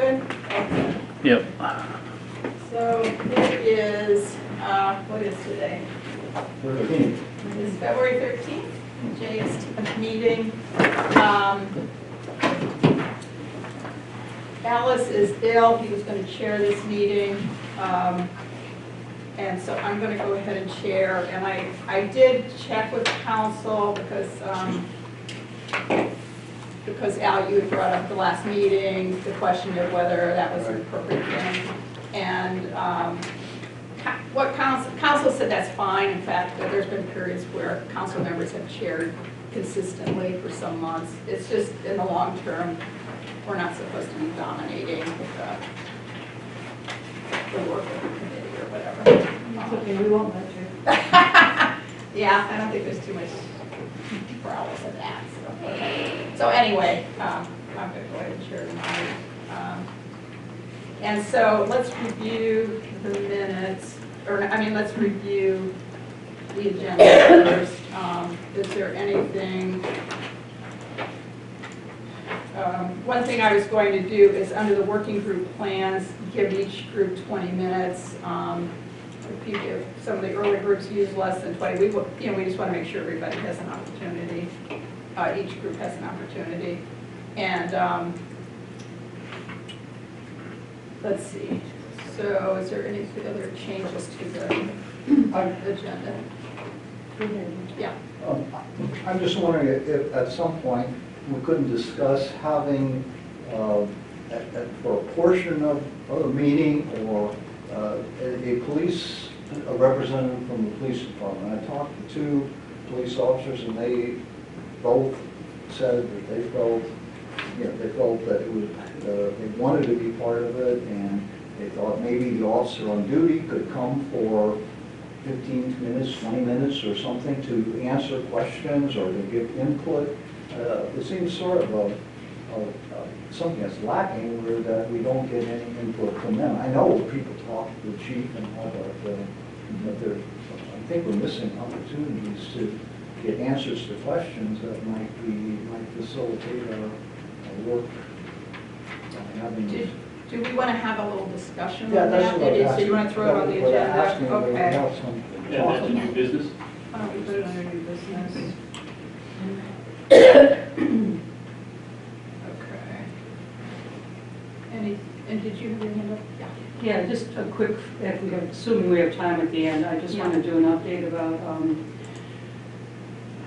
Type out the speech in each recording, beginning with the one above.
Good? Okay. Yep. So it is, uh, what is today? Thirteen. It's February 13th, JST meeting. Um, Ellis is ill, he was going to chair this meeting. um, And so I'm going to go ahead and chair. And I, I did check with council because, um, because Al, you had brought up the last meeting, the question of whether that was an appropriate thing. And um, co- what council, council said that's fine. In fact, that there's been periods where council members have chaired consistently for some months. It's just in the long term, we're not supposed to be dominating the, the work of the committee or whatever. It's okay, we won't let you. Yeah, I don't think there's too much problem with that, so. So anyway, um, I'm gonna go ahead and share tonight. Um, And so let's review the minutes, or, I mean, let's review the agenda first. Um, Is there anything? Um, One thing I was going to do is, under the working group plans, give each group 20 minutes. Um, If some of the early groups use less than 20, we, you know, we just want to make sure everybody has an opportunity. Uh, Each group has an opportunity. And, um, let's see, so is there any other changes to the agenda? Yeah. Um, I'm just wondering if, at some point, we couldn't discuss having, uh, at- at- for a portion of, of the meeting, or uh, a, a police, a representative from the police department. I talked to two police officers, and they both said that they felt, you know, they felt that it was, uh, they wanted to be part of it, and they thought maybe the officer on duty could come for 15 minutes, 20 minutes or something to answer questions or to give input. Uh, It seems sort of a, a- a- something that's lacking where that we don't get any input from them. I know people talk to the chief and all, but, uh, but I think we're missing opportunities to get answers to questions that might be, might facilitate our our work. by having- Did- Do we want to have a little discussion Yeah, on that's that? what I'm So you want to throw it on the asking. What I'm asking, agenda? we Okay. have some Yeah, talk that's a new about. business. Why don't we put it under new business? Okay. Any, and did you have your hand up? Yeah. Yeah, just a quick, if we have, assuming we have time at the end, I just want to do an update about um,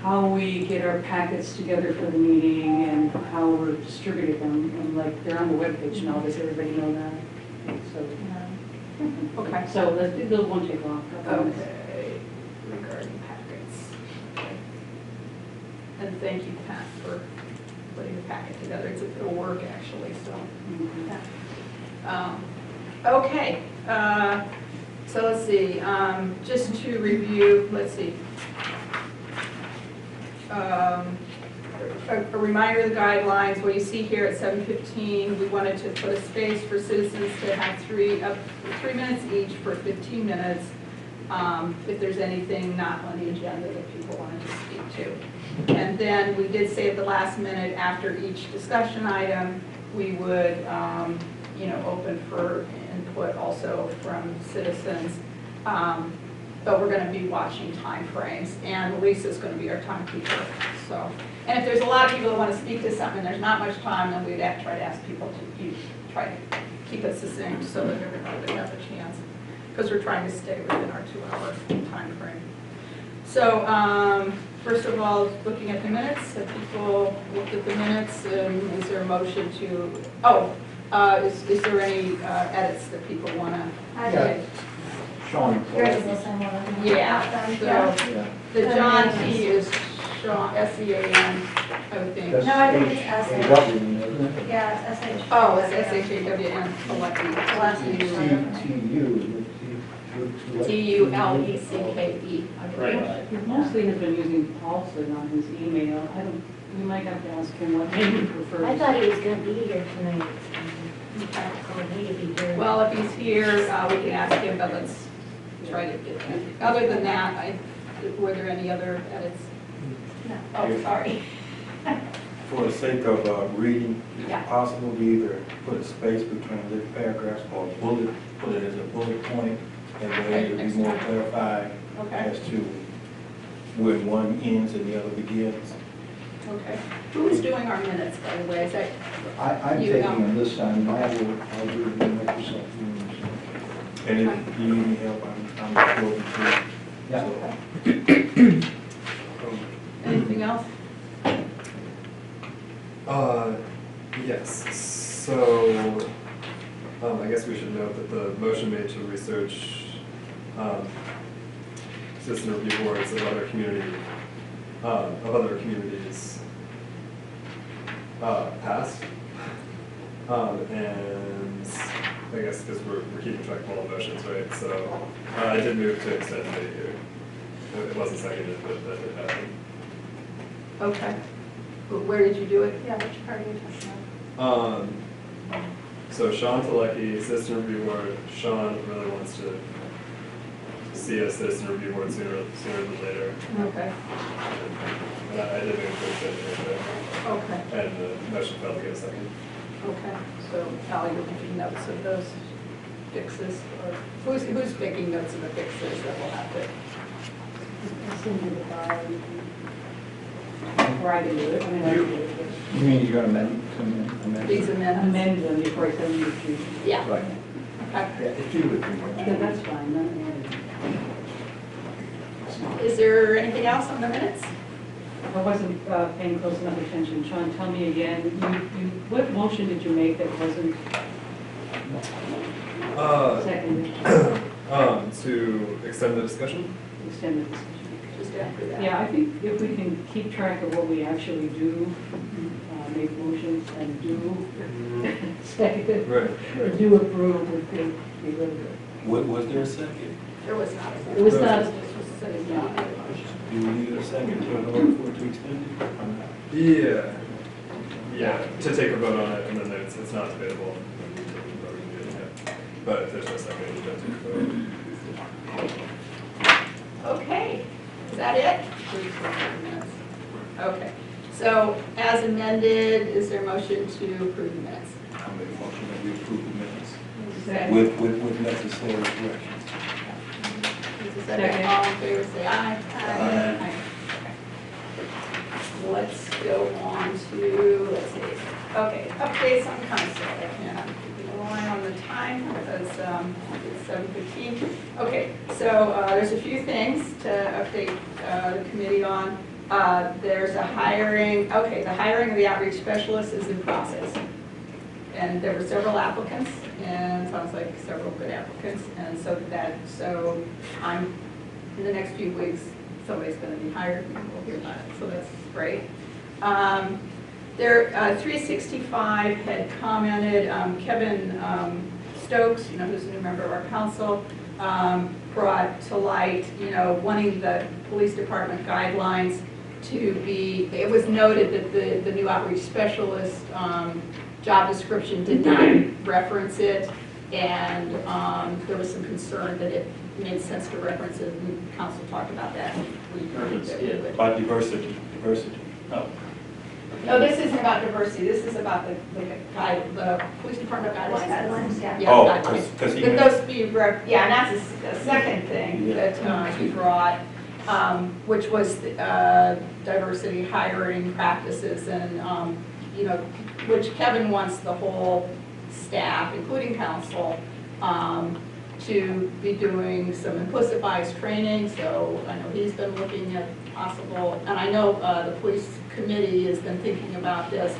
how we get our packets together for the meeting and how we're distributing them. And like, they're on the webpage now, does everybody know that? So, Okay. so that- it won't take long. Okay, regarding packets. Okay. And thank you, Pat, for putting the packet together. It's, it'll work actually, so. Mhm. Um, Okay, uh, so let's see, um, just to review, let's see. Um, A a reminder of the guidelines, what you see here at 7:15, we wanted to put a space for citizens to have three, up three minutes each for 15 minutes, um, if there's anything not on the agenda that people wanted to speak to. And then we did say at the last minute, after each discussion item, we would, um, you know, open for input also from citizens. Um, But we're going to be watching timeframes, and Lisa's going to be our timekeeper, so. And if there's a lot of people that want to speak to something, and there's not much time, then we'd have to try to ask people to, you, try to keep it succinct so that everybody would have a chance, because we're trying to stay within our two-hour time frame. So, um, first of all, looking at the minutes, have people looked at the minutes, and is there a motion to, oh, uh, is, is there any uh, edits that people want to? Yeah. Sean. Yours is the same one. Yeah, so, Yeah. the John T is Sean, S-E-A-N, I would think. That's No, I think it's H- S. A-W, isn't it? Yeah, it's SH. Oh, it's S-H-A-W-N, Selectee. T-T-U. T-U-L-E-C-K-E, I believe. Right. He mostly has been using Paulson on his email. I don't, we might have to ask him what name he prefers. I thought he was gonna be here tonight. Okay. So he would be here. Well, if he's here, uh, we can ask him, but let's try to get that. Other than that, I, were there any other edits? No. Oh, sorry. For the sake of uh, reading, is Yeah. it possible to either put a space between the paragraphs or bullet, put it as a bullet point, and Okay, then it'll be next more time. clarified Okay, as to when one ends and the other begins? okay. Who's doing our minutes, by the way? Is that, I, I'm You taking know. them this time, I will, I'll do it in Microsoft Teams. And if you need any help, I'm, I'm open to. Yeah. okay. Anything else? Uh, yes, so, um, I guess we should note that the motion made to research, um, citizen review boards of other community, uh, of other communities, uh, passed. Um, and I guess because we're, we're keeping track of all the motions, right, so, uh, I did move to extend the, it it wasn't seconded, but that did happen. Okay. But Where did you do it? Yeah, which part are you talking about? Um, so Sean Tulecke, Citizen Review Board, Sean really wants to see a Citizen Review Board sooner, sooner than later. Okay, And I I did make a decision, okay, and the motion failed to get a second. Okay. So Ally, you're making notes of those fixes, or who's, who's making notes of the fixes that we'll have to? It's in the file. Or I can do it, I mean, I can do it. You mean you're gonna amend, amend? These but amendments? Amend them before I send them to. Yeah, Right. okay. Yeah, if you would do Yeah, that. that's fine, no, no. Is there anything else on the minutes? I wasn't uh, paying close enough attention. Sean, tell me again, you, you, what motion did you make that wasn't Uh, seconded, um, to extend the discussion? extended discussion? Just after that? Yeah, I think if we can keep track of what we actually do, uh, make motions and do second, Right, or do approve, would be be really good. Was, was there a second? There was not. a- It was not- This was sitting down. Do we need a second to in order for it to extend it? Yeah. Yeah, to take a vote on it, and then it's, it's not debatable. and we take a vote and do it, yeah. But if there's no second, you don't take a vote. Okay, is that it? Okay, so as amended, is there a motion to approve the minutes? I make a motion that we approve the minutes with, with, with necessary corrections. A second? Second. All in favor, say aye. Aye. Okay. Let's go on to, let's see, okay, updates on council. Keeping a line on the time because um, it's seven fifteen. Okay, so uh, there's a few things to update uh, the committee on. Uh, There's a hiring, okay, the hiring of the outreach specialist is in process. And there were several applicants, and sounds like several good applicants, and so that, so I'm, in the next few weeks, somebody's gonna be hired, and we'll hear about it, so that's great. Um, There, uh, 365 had commented, um, Kevin um, Stokes, you know, who's a new member of our council, um, brought to light, you know, wanting the police department guidelines to be, it was noted that the, the new outreach specialist um, job description did not reference it, and um, there was some concern that it made sense to reference it, and council talked about that. and We agreed that we would. About diversity, diversity. Oh. No, this isn't about diversity, this is about the, the guide, the police department guidelines. Guidelines, yeah. Yeah, Oh, guidelines. 'cause- 'cause he But meant- those be, rep- yeah, and that's a s- a second thing Yeah. that uh, he brought, um, which was uh, diversity hiring practices and, um, you know, which Kevin wants the whole staff, including council, um, to be doing some implicit bias training, so I know he's been looking at possible, and I know uh, the police committee has been thinking about this,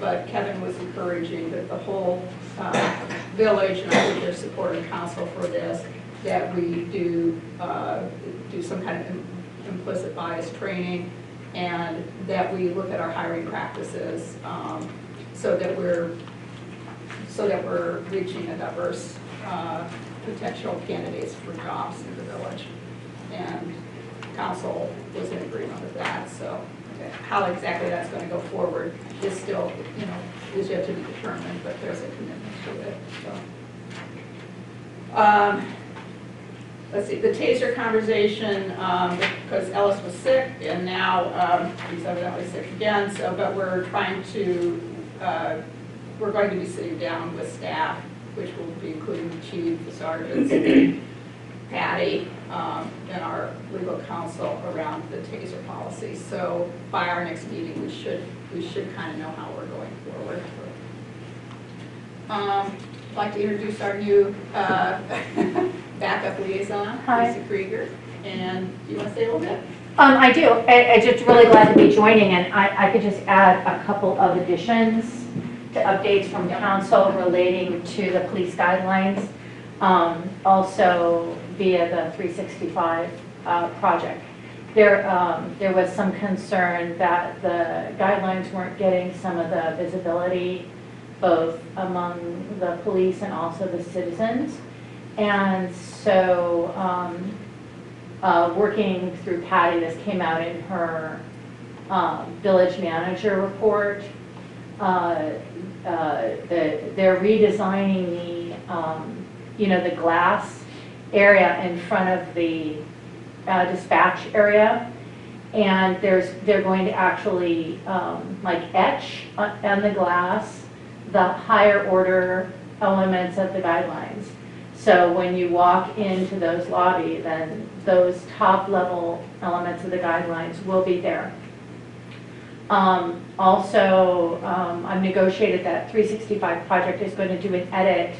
but Kevin was encouraging that the whole uh, village, and I think they're supporting council for this, that we do, uh, do some kind of im- implicit bias training, and that we look at our hiring practices, um, so that we're, so that we're reaching a diverse uh, potential candidates for jobs in the village. And council was in agreement with that, so how exactly that's going to go forward is still, you know, is yet to be determined, but there's a commitment to it, so. Um, let's see, the taser conversation, um, because Ellis was sick and now, um, he's evidently sick again, so, but we're trying to, uh, we're going to be sitting down with staff, which will be including the chief, the sergeants, Patti, um, and our legal counsel around the taser policy. So by our next meeting, we should, we should kind of know how we're going forward. Um, I'd like to introduce our new uh, backup liaison, Hi. Lisa Kreeger. And you want to say a little bit? Um, I do. I, I just really glad to be joining, and I, I could just add a couple of additions to updates from council relating to the police guidelines, um, also via the 365, uh, project. There, um, there was some concern that the guidelines weren't getting some of the visibility, both among the police and also the citizens. And so, um, uh, working through Patti, this came out in her um, village manager report. Uh, uh, the- They're redesigning the, um, you know, the glass area in front of the uh, dispatch area. And there's, they're going to actually um, like etch on on the glass the higher order elements of the guidelines. So when you walk into those lobby, then those top level elements of the guidelines will be there. Um, Also, um, I've negotiated that 365 project is going to do an edit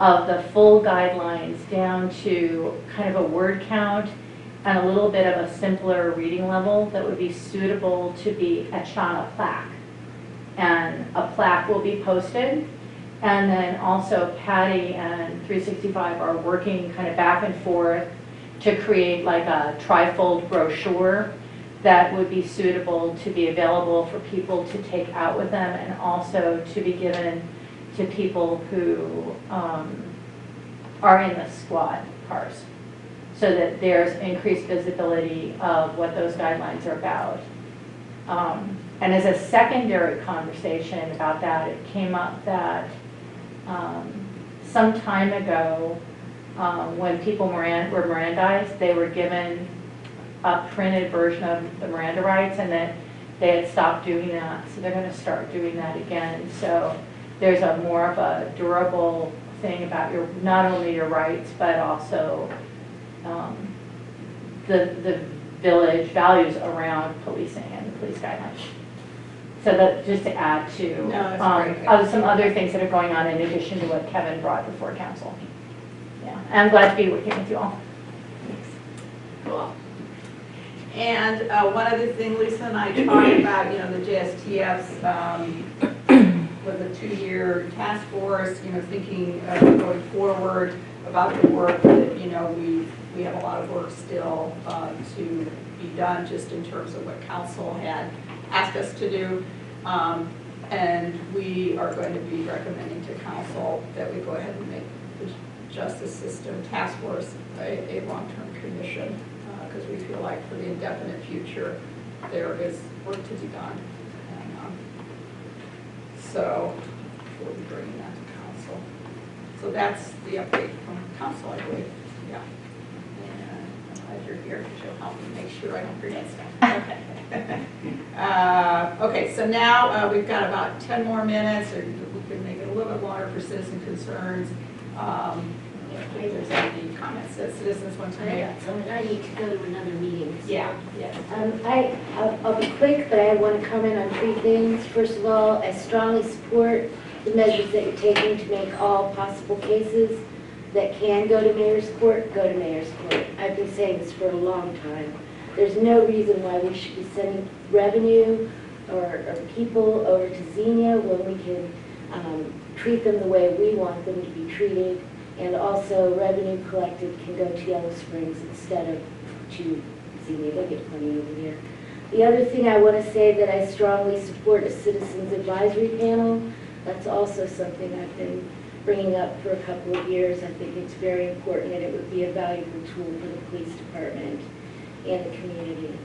of the full guidelines down to kind of a word count and a little bit of a simpler reading level that would be suitable to be etched on a plaque. And a plaque will be posted. And then also Patti and 365 are working kind of back and forth to create like a trifold brochure that would be suitable to be available for people to take out with them and also to be given to people who um, are in the squad cars, so that there's increased visibility of what those guidelines are about. Um, And as a secondary conversation about that, it came up that um, some time ago, um, when people were Mirandized, they were given a printed version of the Miranda rights, and that they had stopped doing that, so they're gonna start doing that again. So there's a more of a durable thing about your, not only your rights, but also um, the, the village values around policing and the police guidelines. So that, just to add to, No, that's um, great. other- some other things that are going on in addition to what Kevin brought before council. Yeah, I'm glad to be working with you all. Cool. And uh, one other thing, Lisa and I talked about, you know, the JSTF's, um, with a two-year task force, you know, thinking uh, going forward about the work that, you know, we, we have a lot of work still uh, to be done, just in terms of what council had asked us to do. Um, And we are going to be recommending to council that we go ahead and make the Justice System Task Force a, a long-term commission, because we feel like for the indefinite future, there is work to be done. And, um, So we'll be bringing that to council. So that's the update from council, I believe, yeah. And I'm glad you're here, you'll help me make sure I don't forget stuff. Okay. Uh, Okay, so now uh, we've got about 10 more minutes, or we can make it a little bit longer for citizen concerns. Um, If there's any comments that citizens want to I make. got I need to go to another meeting. so- Yeah, yes. Um, I, I'll, I'll be quick, but I want to comment on three things. First of all, I strongly support the measures that you're taking to make all possible cases that can go to mayor's court, go to mayor's court. I've been saying this for a long time. There's no reason why we should be sending revenue or, or people over to Xenia when we can, um, treat them the way we want them to be treated. And also revenue collected can go to Yellow Springs instead of to Xenia, they get plenty over here. The other thing I want to say that I strongly support a citizens advisory panel. That's also something I've been bringing up for a couple of years. I think it's very important and it would be a valuable tool for the police department and the community.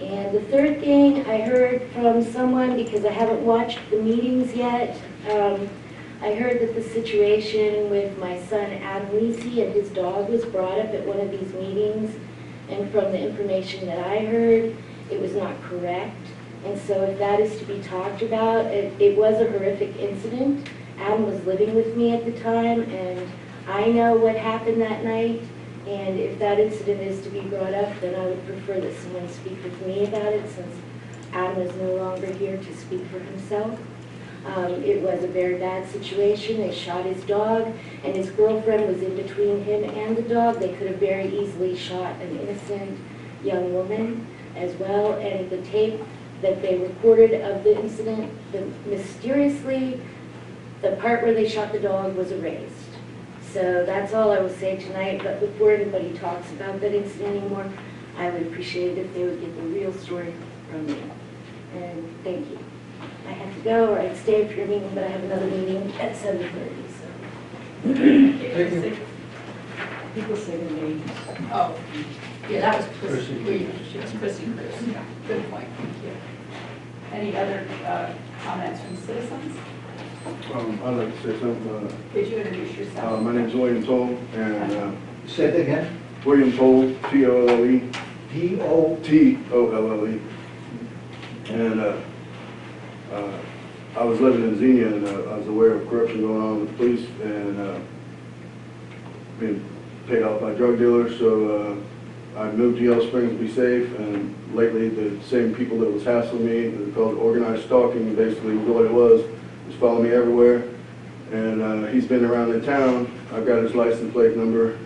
And the third thing I heard from someone, because I haven't watched the meetings yet, um, I heard that the situation with my son Adam Lisi and his dog was brought up at one of these meetings. And from the information that I heard, it was not correct. And so if that is to be talked about, it, it was a horrific incident. Adam was living with me at the time and I know what happened that night. And if that incident is to be brought up, then I would prefer that someone speak with me about it since Adam is no longer here to speak for himself. Um, It was a very bad situation. They shot his dog, and his girlfriend was in between him and the dog. They could have very easily shot an innocent young woman as well. And the tape that they recorded of the incident, the- mysteriously, the part where they shot the dog was erased. So that's all I will say tonight, but before anybody talks about that incident anymore, I would appreciate it if they would get the real story from me. And thank you. I have to go, or I'd stay for your meeting, but I have another meeting at seven thirty, so. Thank you. People say their names. Oh, yeah, that was Chrissy, Chrissy. we- it's Chrissy Cruz, yeah, good point, thank you. Any other uh, comments from citizens? Um, I'd like to say something. Could you introduce Uh, yourself? my name's William Tolle, and, uh, Say it again. William Tolle, T-O-L-L-E, D O, T-O-L-L-E. And, uh, uh, I was living in Xenia, and uh, I was aware of corruption going on with the police, and, uh, being paid off by drug dealers, so, uh, I moved to Yellow Springs to be safe, and lately, the same people that was hassling me, they called it organized stalking, basically what it was, was following me everywhere. And, uh, he's been around the town, I've got his license plate number,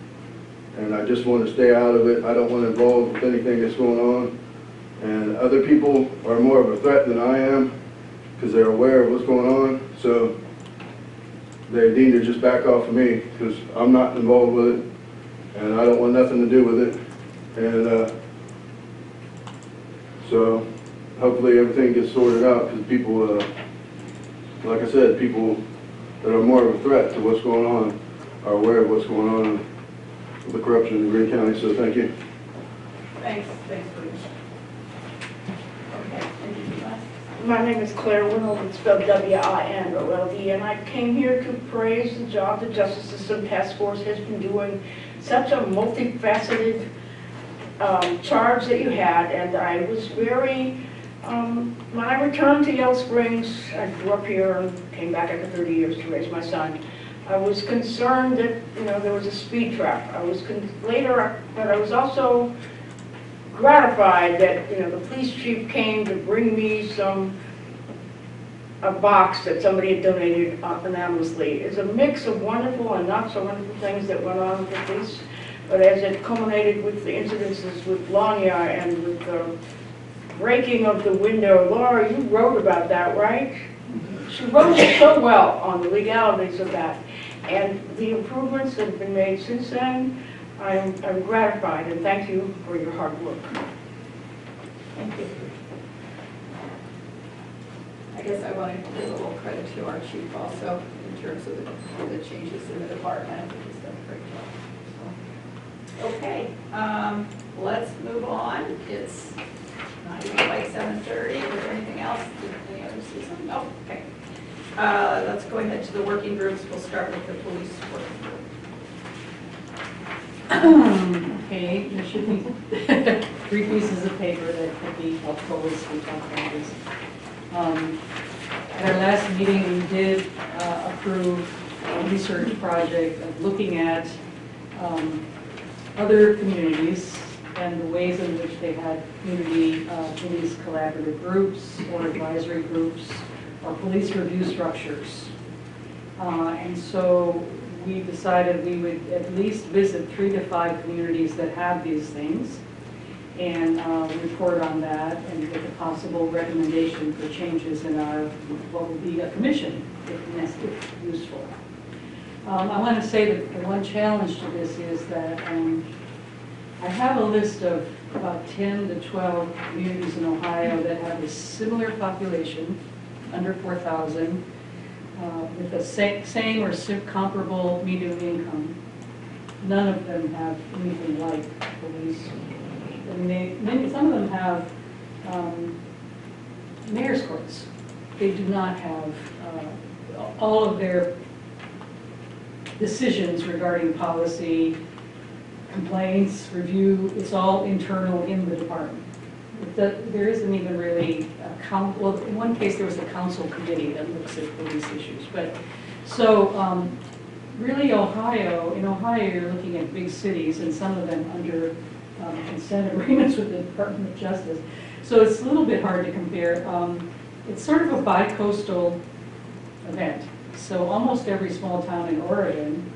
and I just want to stay out of it. I don't want to involve with anything that's going on. And other people are more of a threat than I am, because they're aware of what's going on, so they need to just back off of me, because I'm not involved with it, and I don't want nothing to do with it. And, uh, so hopefully everything gets sorted out, because people, uh, like I said, people that are more of a threat to what's going on are aware of what's going on with the corruption in Greene County, so thank you. Thanks, thanks, Bruce. Okay, anything else? My name is Claire Winold, it's spelled W-I-N-O-L-D, and I came here to praise the job the Justice System Task Force has been doing. Such a multifaceted um, charge that you had, and I was very, um, when I returned to Yellow Springs, I grew up here and came back after 30 years to raise my son. I was concerned that, you know, there was a speed trap. I was, later, but I was also gratified that, you know, the police chief came to bring me some, a box that somebody had donated anonymously. It's a mix of wonderful and not so wonderful things that went on with the police. But as it culminated with the incidences with Lanya and with the breaking of the window, Laura, you wrote about that, right? She wrote it so well on the legalities of that. And the improvements that have been made since then, I'm I'm gratified, and thank you for your hard work. Thank you. I guess I want to give a little credit to our chief also in terms of the, the changes in the department. He's done a great job. So, Okay, um, let's move on. It's not even quite seven thirty. There anything else? Any other Susan? No, okay. Uh, let's go ahead to the working groups. We'll start with the police working group. Okay, there should be three pieces of paper that could be helpful as we talk about this. Um, At our last meeting, we did uh, approve a research project of looking at um, other communities and the ways in which they had community, uh, police collaborative groups or advisory groups or police review structures. Uh, And so we decided we would at least visit three to five communities that have these things and uh, report on that and make a possible recommendation for changes in our, what would be a commission if if useful. Um, I want to say that the one challenge to this is that um, I have a list of about 10 to 12 communities in Ohio that have a similar population, under 4,000, uh, with the same or comparable median income. None of them have anything like police. They, many, some of them have um, mayor's courts. They do not have, uh, all of their decisions regarding policy, complaints, review, it's all internal in the department. Do- There isn't even really a coun, well, in one case, there was a council committee that looks at police issues, but, so, um, really Ohio, in Ohio, you're looking at big cities, and some of them under um, consent agreements with the Department of Justice. So it's a little bit hard to compare. Um, It's sort of a bi-coastal event. So almost every small town in Oregon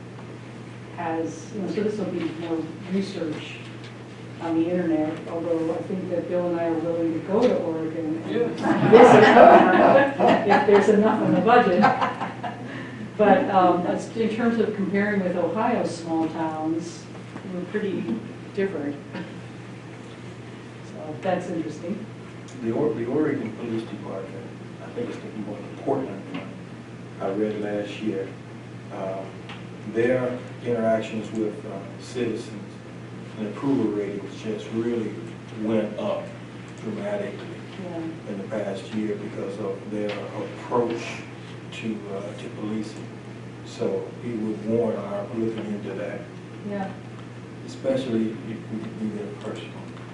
has, you know, so this will be more research on the internet, although I think that Bill and I are willing to go to Oregon and visit if there's enough in the budget. But um, as- in terms of comparing with Ohio's small towns, we're pretty different. So that's interesting. The Or- the Oregon Police Department, I think it's the most important one I read last year. Um, Their interactions with uh, citizens and approval ratings just really went up dramatically Yeah. in the past year because of their approach to, uh, to policing. So we would warn our looking into that, Yeah, especially if we we get personal.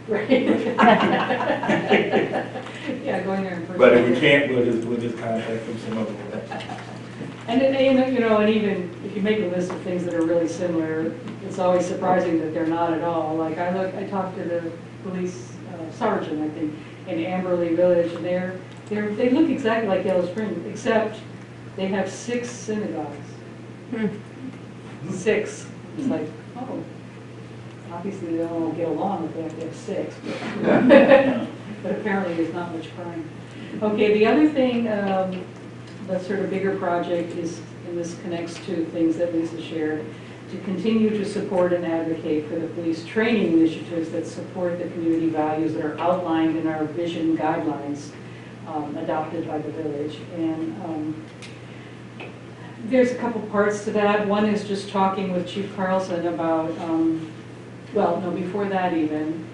right. Yeah, going there in person. But if we can't, we'll just, we'll just contact them some other way. And then, and, you know, and even you make a list of things that are really similar, it's always surprising that they're not at all. Like, I look, I talked to the police uh, sergeant, I think, in Amberley Village, and they're, they're, they look exactly like Yellow Spring, except they have six synagogues. Six. It's like, oh, obviously they don't all get along if they have to have six. but- But apparently there's not much crime. Okay, the other thing, um, sort of bigger project is, and this connects to things that Lisa shared, to continue to support and advocate for the police training initiatives that support the community values that are outlined in our vision guidelines um, adopted by the village. And um, there's a couple parts to that. One is just talking with Chief Carlson about, um, well, no, before that even,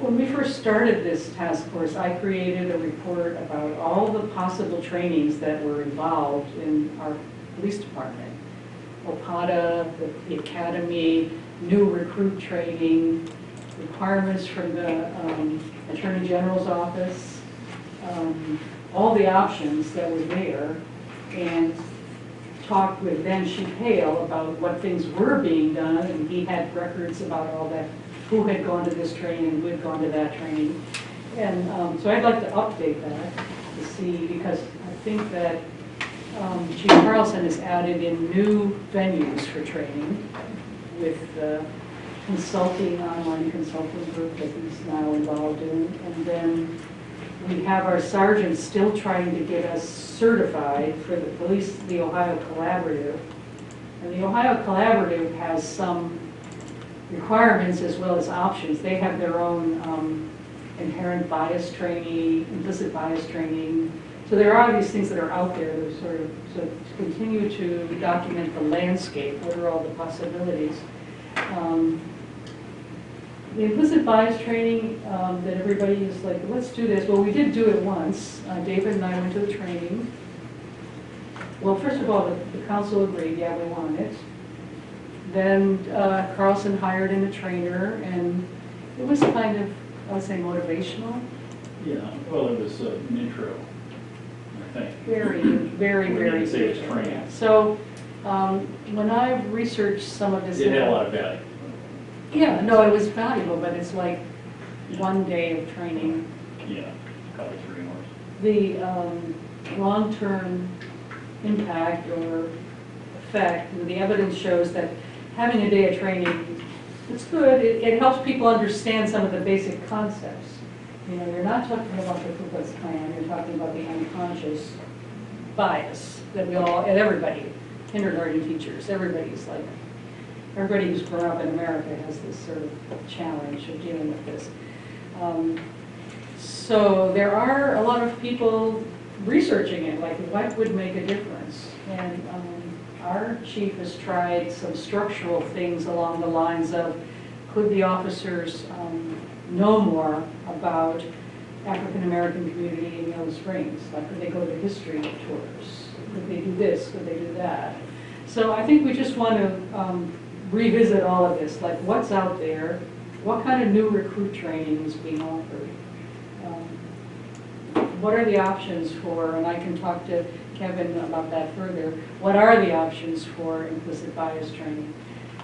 when we first started this task force, I created a report about all the possible trainings that were involved in our police department. OPOTA, the- the academy, new recruit training, requirements from the um, Attorney General's office, um, all the options that were there, and talked with Chief Hale about what things were being done, and he had records about all that, who had gone to this training, who had gone to that training. And um, so I'd like to update that to see, because I think that um, Chief Carlson has added in new venues for training with the consulting, online consulting group that he's now involved in. And then we have our sergeants still trying to get us certified for the police, the Ohio Collaborative. And the Ohio Collaborative has some requirements as well as options. They have their own um, inherent bias training, implicit bias training. So there are these things that are out there that sort of, so to continue to document the landscape, what are all the possibilities. Um, The implicit bias training, um, that everybody is like, let's do this, well, we did do it once, Uh, David and I went to the training. Well, first of all, the the council agreed, yeah, we want it. Then uh, Carlson hired in a trainer, and it was kind of, I would say motivational, Yeah, well, it was uh, an intro, I think. very, very, We very. didn't say it's training. So, um, when I've researched some of this. It had a lot of value. Yeah, no, it was valuable, but it's like one day of training. Yeah, probably three hours. The um, long-term impact or effect, and the evidence shows that having a day of training, it's good, it, it helps people understand some of the basic concepts. You know, you're not talking about the Ku Klux Klan, you're talking about the unconscious bias that we all, and everybody, kindergarten teachers, everybody's like, everybody who's grown up in America has this sort of challenge of dealing with this. Um, So there are a lot of people researching it, like what would make a difference? And um, our chief has tried some structural things along the lines of, could the officers um, know more about African-American community in Yellow Springs? Like, could they go to history tours? Could they do this, could they do that? So I think we just want to um, revisit all of this, like what's out there, what kind of new recruit training is being offered? Um, What are the options for, and I can talk to Kevin about that further, what are the options for implicit bias training?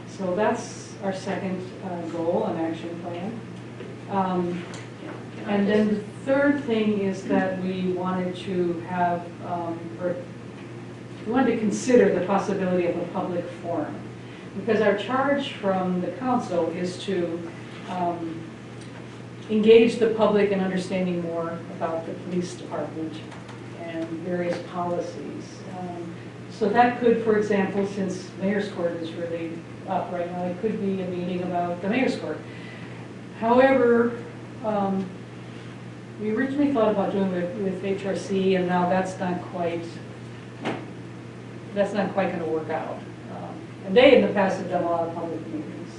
So that's our second uh, goal and action plan. Um, And then the third thing is that we wanted to have, um, or we wanted to consider the possibility of a public forum. Because our charge from the council is to um, engage the public in understanding more about the police department and various policies. Um, So that could, for example, since mayor's court is really up right now, it could be a meeting about the mayor's court. However, um, we originally thought about doing it with HRC, and now that's not quite, that's not quite gonna work out. Um, And they, in the past, have done a lot of public meetings.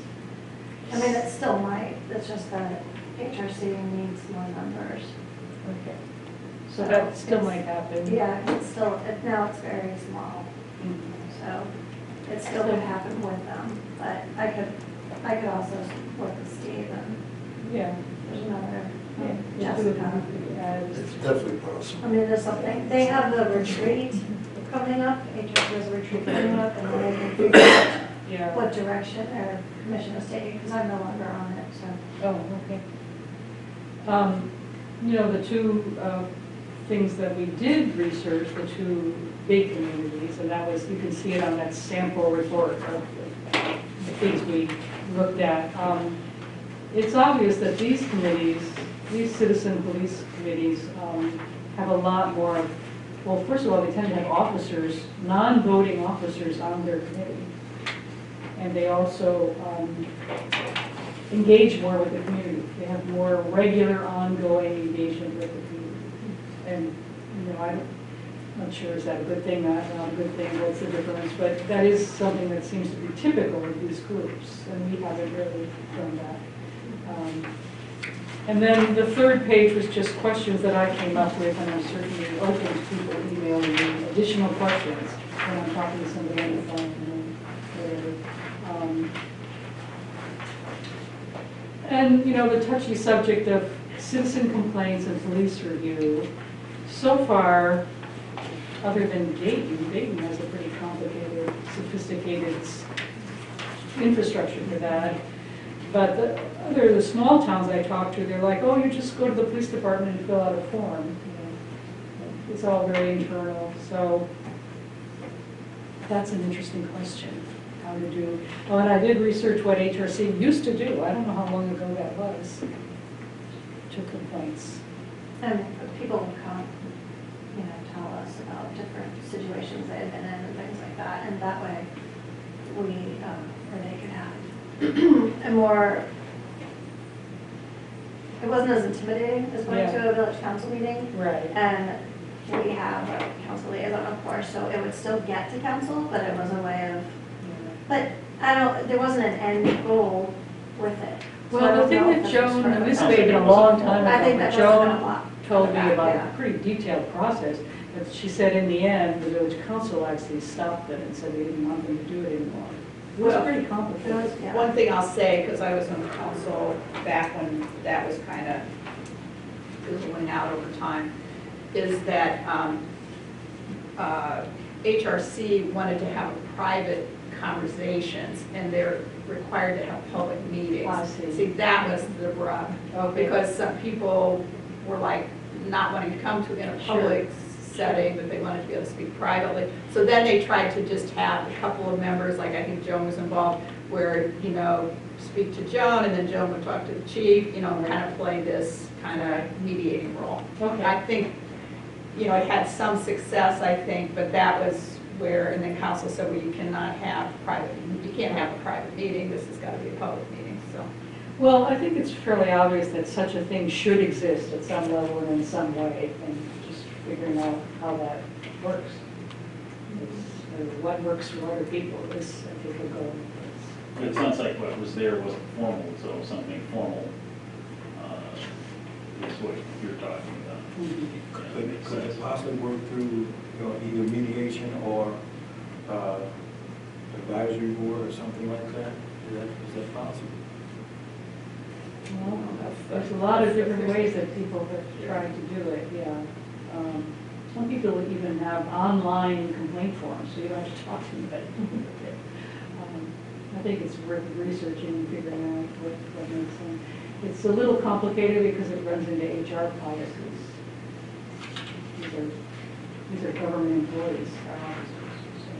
I mean, it still might, it's just that HRC needs more numbers. Okay. So that still might happen. Yeah, it's still, it- now it's very small, Mhm. so it still could happen with them. But I could, I could also work with Steve and Yeah. there's another, Yeah. Just do it. Jessica. Yeah, It's it's- definitely possible. I mean, there's something, they have the retreat coming up, HRC has a retreat coming up, and then they can figure out Yeah. what direction their commission is taking, because I'm no longer on it, so. Oh, okay. Um, You know, the two uh, things that we did research, the two big communities, and that was, you can see it on that sample report of the things we looked at. Um, It's obvious that these committees, these citizen police committees, um, have a lot more, well, first of all, they tend to have officers, non-voting officers on their committee. And they also um, engage more with the community. They have more regular, ongoing engagement with the community. And, you know, I don't, not sure is that a good thing, not, not a good thing, what's the difference? But that is something that seems to be typical of these groups, and we haven't really done that. Um, And then the third page was just questions that I came up with, and I'm certainly open to people emailing me additional questions when I'm talking to somebody on the phone. Um, and, you know, the touchy subject of citizen complaints and police review, so far, other than Dayton, Dayton has a pretty complicated, sophisticated infrastructure for that. But the other, the small towns I talk to, they're like, oh, you just go to the police department and fill out a form. It's all very internal, so that's an interesting question, how to do. Oh, and I did research what HRC used to do, I don't know how long ago that was, to complaints. And people come, you know, tell us about different situations they had been in and things like that, and that way we, um, or they could have a more, it wasn't as intimidating as going to a village council meeting. Right. And we have a council liaison, of course, so it would still get to council, but it was a way of, but I don't, there wasn't an end goal with it. So I Well, the don't thing know if that Joan, and this may have been a long time I think ago, that but must have been a Joan lot. told me about a pretty detailed process. But she said in the end, the village council actually stopped it and said they didn't want them to do it anymore. It was Well, pretty complicated. yeah. One thing I'll say, because I was on the council back when that was kind of fizzling out over time, is that um, uh, HRC wanted to have private conversations, and they're required to have public meetings. I. See, that was the rub, Okay. because some people were like not wanting to come to in a Sure. public setting, but they wanted to be able to speak privately. So then they tried to just have a couple of members, like I think Joan was involved, where, you know, speak to Joan, and then Joan would talk to the chief, you know, and kind of play this kind of mediating role. Okay. I think, you know, it had some success, I think, but that was where, and then council said, well, you cannot have private, you can't have a private meeting, this has got to be a public meeting, so. Well, I think it's fairly obvious that such a thing should exist at some level and in some way, and figuring out how that works. It's, uh, What works for other people is, I think, a goal. It sounds like what was there wasn't formal, so something formal uh, is what you're talking about. Yeah, Could makes could it possibly work through, you know, either mediation or uh, advisory board or something like that? Is that, is that possible? Well, There's a lot of different ways that people have tried to do it, yeah. Um, Some people even have online complaint forms, so you don't have to talk to anybody. Um, I think it's worth researching and figuring out what, what makes sense. It's a little complicated because it runs into HR policies. These are, these are government employees, our so.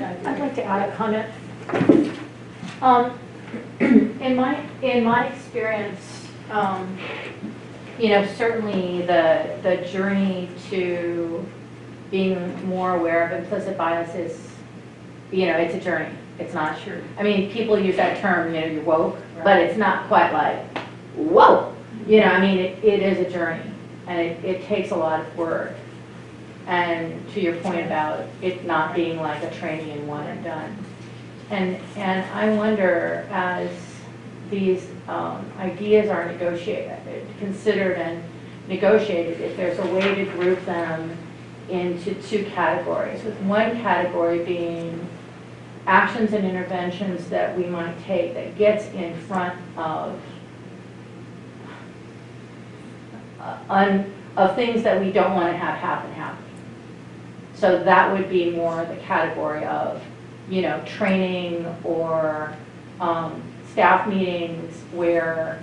yeah. I'd like to add a comment. Um, In my, in my experience, um, you know, certainly the, the journey to being more aware of implicit biases, you know, it's a journey. It's not Sure. I mean, people use that term, you know, you're woke, but it's not quite like, whoa. You know, I mean, it, it is a journey, and it, it takes a lot of work. And to your point about it not being like a training and one and done. And, and I wonder, as these um, ideas are negotiated, considered and negotiated, if there's a way to group them into two categories, with one category being actions and interventions that we might take that gets in front of uh, un- of things that we don't want to have happen, happen. So that would be more the category of, you know, training or um, staff meetings where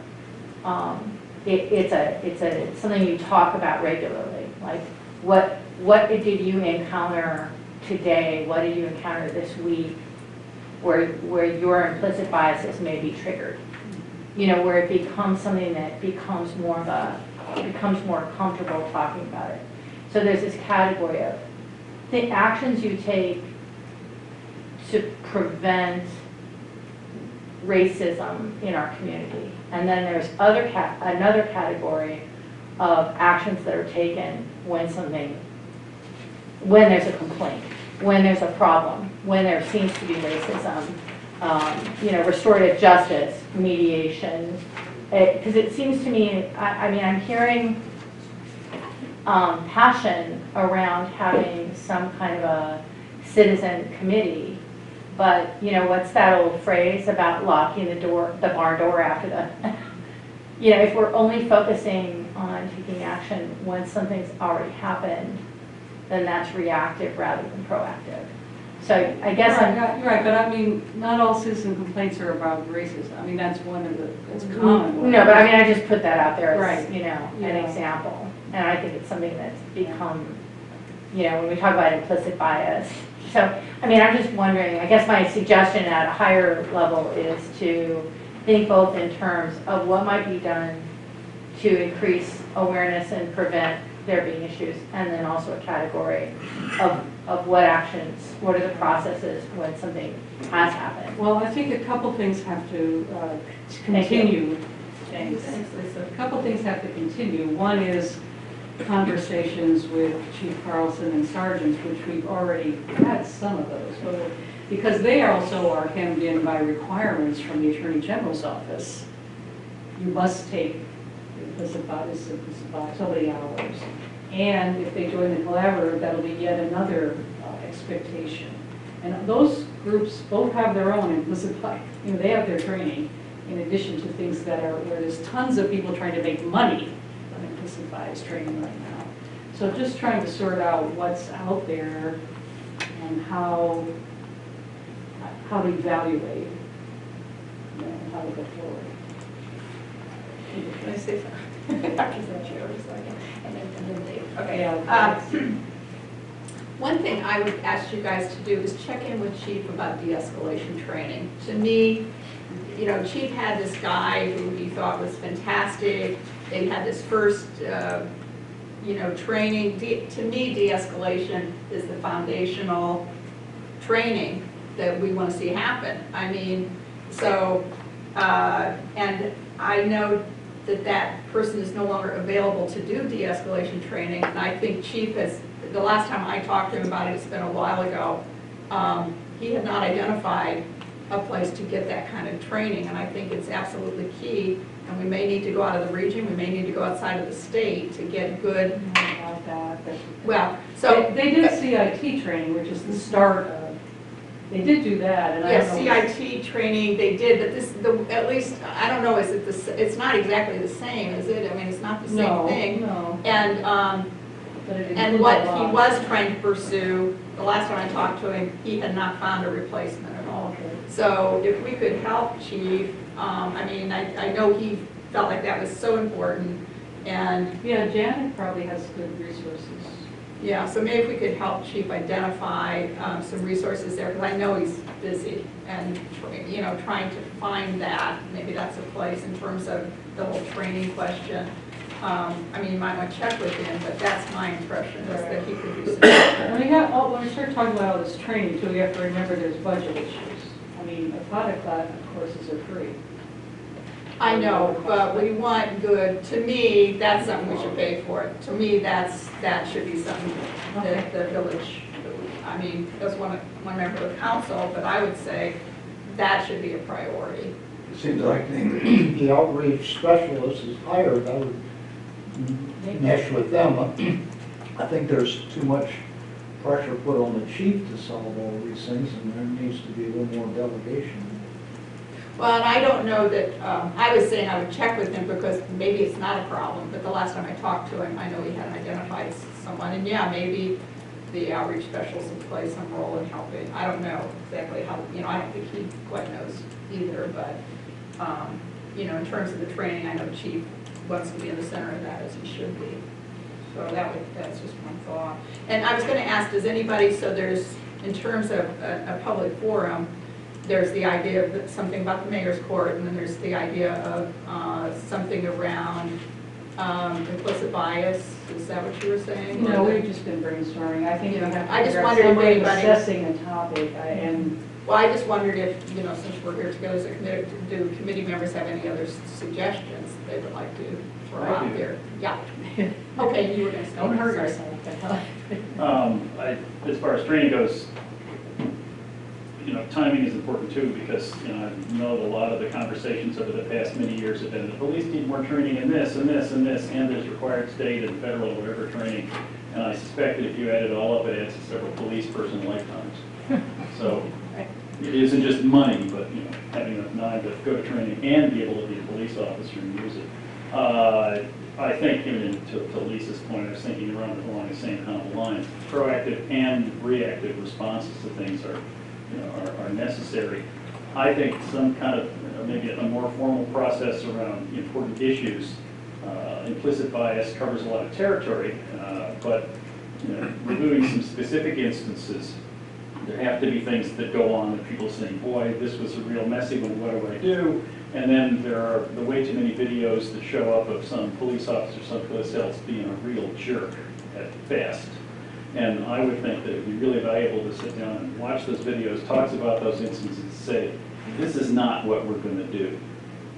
um, it- it's a, it's a, something you talk about regularly. Like, what, what did you encounter today? What did you encounter this week? Where, where your implicit biases may be triggered. You know, where it becomes something that becomes more of a, becomes more comfortable talking about it. So there's this category of the actions you take to prevent racism in our community. And then there's other cat, another category of actions that are taken when something, when there's a complaint, when there's a problem, when there seems to be racism, um, you know, restorative justice, mediation. Because it seems to me, I, I mean, I'm hearing um, passion around having some kind of a citizen committee. But, you know, what's that old phrase about locking the door, the barn door after the, you know, if we're only focusing on taking action when something's already happened, then that's reactive rather than proactive. So I guess Right, I'm, yeah, You're right, but I mean, not all citizen complaints are about racism. I mean, that's one of the, that's mm-hmm. common. no, but I mean, I just put that out there as, Right. you know, an Yeah. example. And I think it's something that's become, you know, when we talk about implicit bias. So, I mean, I'm just wondering, I guess my suggestion at a higher level is to think both in terms of what might be done to increase awareness and prevent there being issues, and then also a category of, of what actions, what are the processes when something has happened. Well, I think a couple things have to uh, continue. Thanks. A couple things have to continue. One is conversations with Chief Carlson and sergeants, which we've already had some of those. So- Because they also are hemmed in by requirements from the Attorney General's office. You must take implicit bias, implicit bias, so many hours. And if they join the collaborative, that'll be yet another uh, expectation. And those groups both have their own implicit, you know, they have their training in addition to things that are, where there's tons of people trying to make money training right now. So just trying to sort out what's out there and how, how to evaluate, you know, how to go forward. Can I say something? Dr. Zanchio, just a second, and then, and then Dave. Okay. Yeah. Um, One thing I would ask you guys to do is check in with Chief about de-escalation training. To me, you know, Chief had this guy who he thought was fantastic. They had this first, uh, you know, training. De- To me, de-escalation is the foundational training that we want to see happen. I mean, so, uh, and I know that that person is no longer available to do de-escalation training, and I think Chief has, the last time I talked to him about it, it's been a while ago, um, he had not identified a place to get that kind of training, and I think it's absolutely key, and we may need to go out of the region, we may need to go outside of the state to get good About that, but- well, So. They they did CIT training, which is the start of, they did do that, and I don't know. CIT training, they did, but this, the, at least, I don't know, is it the, s- it's not exactly the same, is it? I mean, it's not the same No, thing. no. And, um, but it and includes what he lot. was trying to pursue, the last time I talked to him, he had not found a replacement at all. Okay. So if we could help Chief, um, I mean, I, I know he felt like that was so important. And, Yeah, Janet probably has good resources. yeah, so maybe if we could help Chief identify, um, some resources there, because I know he's busy. And, you know, trying to find that, maybe that's a place in terms of the whole training question. Um, I mean, you might want to check with him, but that's my impression, is that he could do some. When we got, oh, when we start talking about all this training too, we have to remember there's budget issues. I mean, OPOTA class courses are free. I know, but we want good, to me, that's something we should pay for. To me, that's, that should be something that the village, I mean, as one, one member of council, but I would say that should be a priority. It seems like the the outreach specialist is hired, I would mesh with them. I think there's too much pressure put on the chief to solve all these things, and there needs to be a little more delegation. Well, and I don't know that, um, I was saying I would check with him because maybe it's not a problem, but the last time I talked to him, I know he hadn't identified someone. And yeah, maybe the outreach specialists will play some role in helping. I don't know exactly how, you know, I don't think he quite knows either, but, um, you know, in terms of the training, I know Chief wants to be in the center of that as he should be. So that would, that's just one thought. And I was gonna ask, does anybody, so there's, in terms of a, a public forum, there's the idea of something about the mayor's court, and then there's the idea of, uh, something around, um, implicit bias, is that what you were saying? No, we've just been brainstorming. I think we have to I just wondered if some way anybody- assessing a topic. I- And Well, I just wondered if, you know, since we're here together as a committee, do committee members have any other s- suggestions they would like to throw I out do. there? Yeah. Okay, you were gonna say. don't hurt sorry. yourself. Um, I, as far as training goes, you know, timing is important too, because, you know, I know that a lot of the conversations over the past many years have been, the police need more training in this, and this, and this, and there's required state and federal, whatever training. And I suspect that if you add it all up, it adds to several police person lifetimes. So, it isn't just money, but, you know, having enough time to go to training and be able to be a police officer and use it. Uh, I think, even to to Lisa's point, I was thinking around along the same kind of lines, proactive and reactive responses to things are, you know, are, are necessary. I think some kind of, maybe a more formal process around important issues, uh, implicit bias covers a lot of territory, uh, but, you know, removing some specific instances, there have to be things that go on that people are saying, boy, this was a real messy one, what do I do? And then there are the way too many videos that show up of some police officer someplace else being a real jerk at best. And I would think that it'd be really valuable to sit down and watch those videos, talks about those instances, and say, this is not what we're gonna do.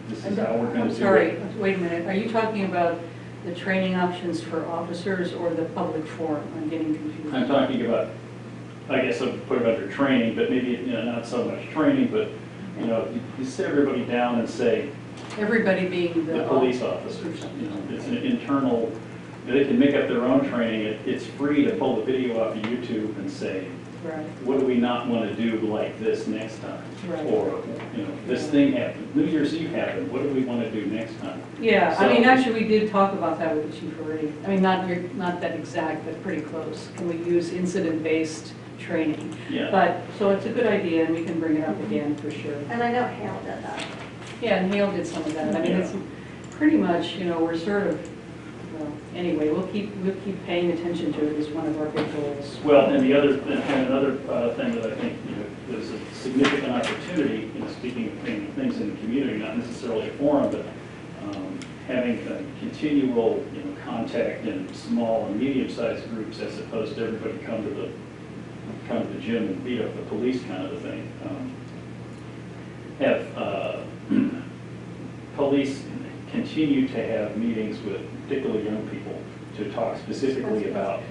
This is how we're gonna do it. I'm sorry, wait a minute. Are you talking about the training options for officers or the public forum? I'm getting confused. I'm talking about, I guess I'll put it under training, but maybe, you know, not so much training, but, you know, you- you sit everybody down and say, Everybody being the. the police officers, you know, it's an internal, they can make up their own training, It- it's free to pull the video off of YouTube and say, Right. what do we not want to do like this next time? Right. Or, you know, this thing happened, New Year's Eve happened, what do we want to do next time? Yeah, I mean, So- actually, we did talk about that with the chief already. I mean, not, your- not that exact, but pretty close. Can we use incident-based training? Yeah, But, so it's a good idea, and we can bring it up again for sure. And I know Hale did that. Yeah, and Hale did some of that. I mean, it's pretty much, you know, we're sort of, well, anyway, we'll keep, we'll keep paying attention to it as one of our big goals. well, and the other, and another uh, thing that I think, you know, is a significant opportunity, you know, speaking of maybe things in the community, not necessarily a forum, but um, having a continual, you know, contact in small and medium-sized groups as opposed to everybody come to the, come of the gym and beat up the police kind of a thing. Um, Have, uh, police continue to have meetings with particularly young people to talk specifically about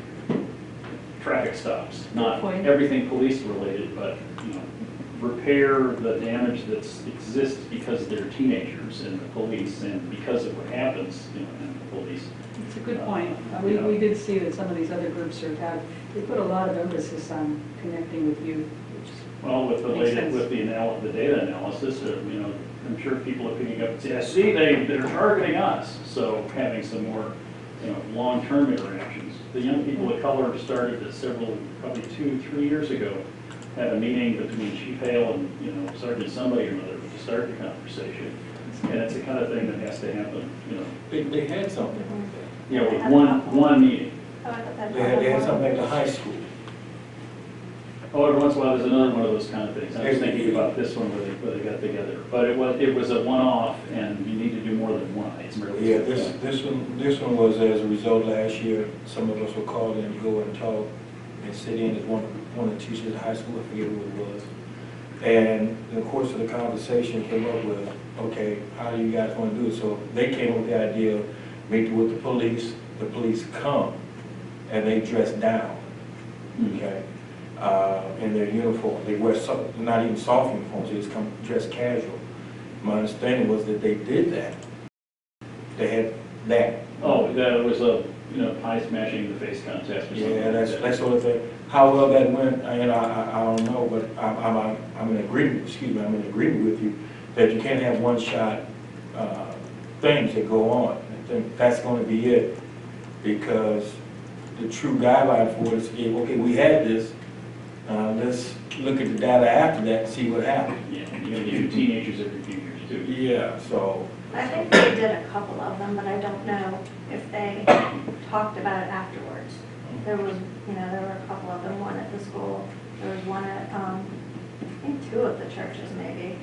traffic stops, not point. everything police-related, but, you know, repair the damage that exists because they're teenagers and the police and because of what happens, you know, in the police. It's a good point. Uh, We, we did see that some of these other groups have have, they put a lot of emphasis on connecting with youth, which is Well, with the Makes latest, sense. with the anal, the data analysis, uh, you know, I'm sure people are picking up, yeah, see, they, they're targeting us. So having some more, you know, long-term interactions. The young people of color started this several, probably two, three years ago, had a meeting between Chief Hale and, you know, Sergeant somebody or another to start the conversation. And it's the kind of thing that has to happen, you know, They, they had something like that. you know, with one, one meeting. I thought that- They had, they had something at the high school. Oh, every once in a while, there's another one of those kind of things. I was thinking about this one where they, where they got together. But it was, it was a one-off, and you need to do more than one. It's really. Yeah, this, this one, this one was as a result last year, some of us were called in to go and talk and sit in as one, one of the teachers at high school, I forget who it was. And in the course of the conversation came up with, okay, how do you guys want to do it? So they came up with the idea, meet with the police, the police come, and they dress down, okay? Uh, in their uniform, they wear some, not even soft uniforms, they just come dressed casual. My understanding was that they did that. They had that. Oh, that was a, you know, pie smashing the face contest or something. Yeah, like that's, that. that sort of thing. How well that went, I- you know, I, I don't know, but I'm, I'm, I'm in agreement, excuse me, I'm in agreement with you that you can't have one-shot, uh, things that go on. I think that's gonna be it, because the true guideline for it is, yeah, okay, we had this, uh, let's look at the data after that and see what happened. Yeah, and you're gonna do teenagers every few years too. Yeah, so, I think they did a couple of them, but I don't know if they talked about it afterwards. There was, you know, there were a couple of them, one at the school, there was one at, um, I think two of the churches maybe.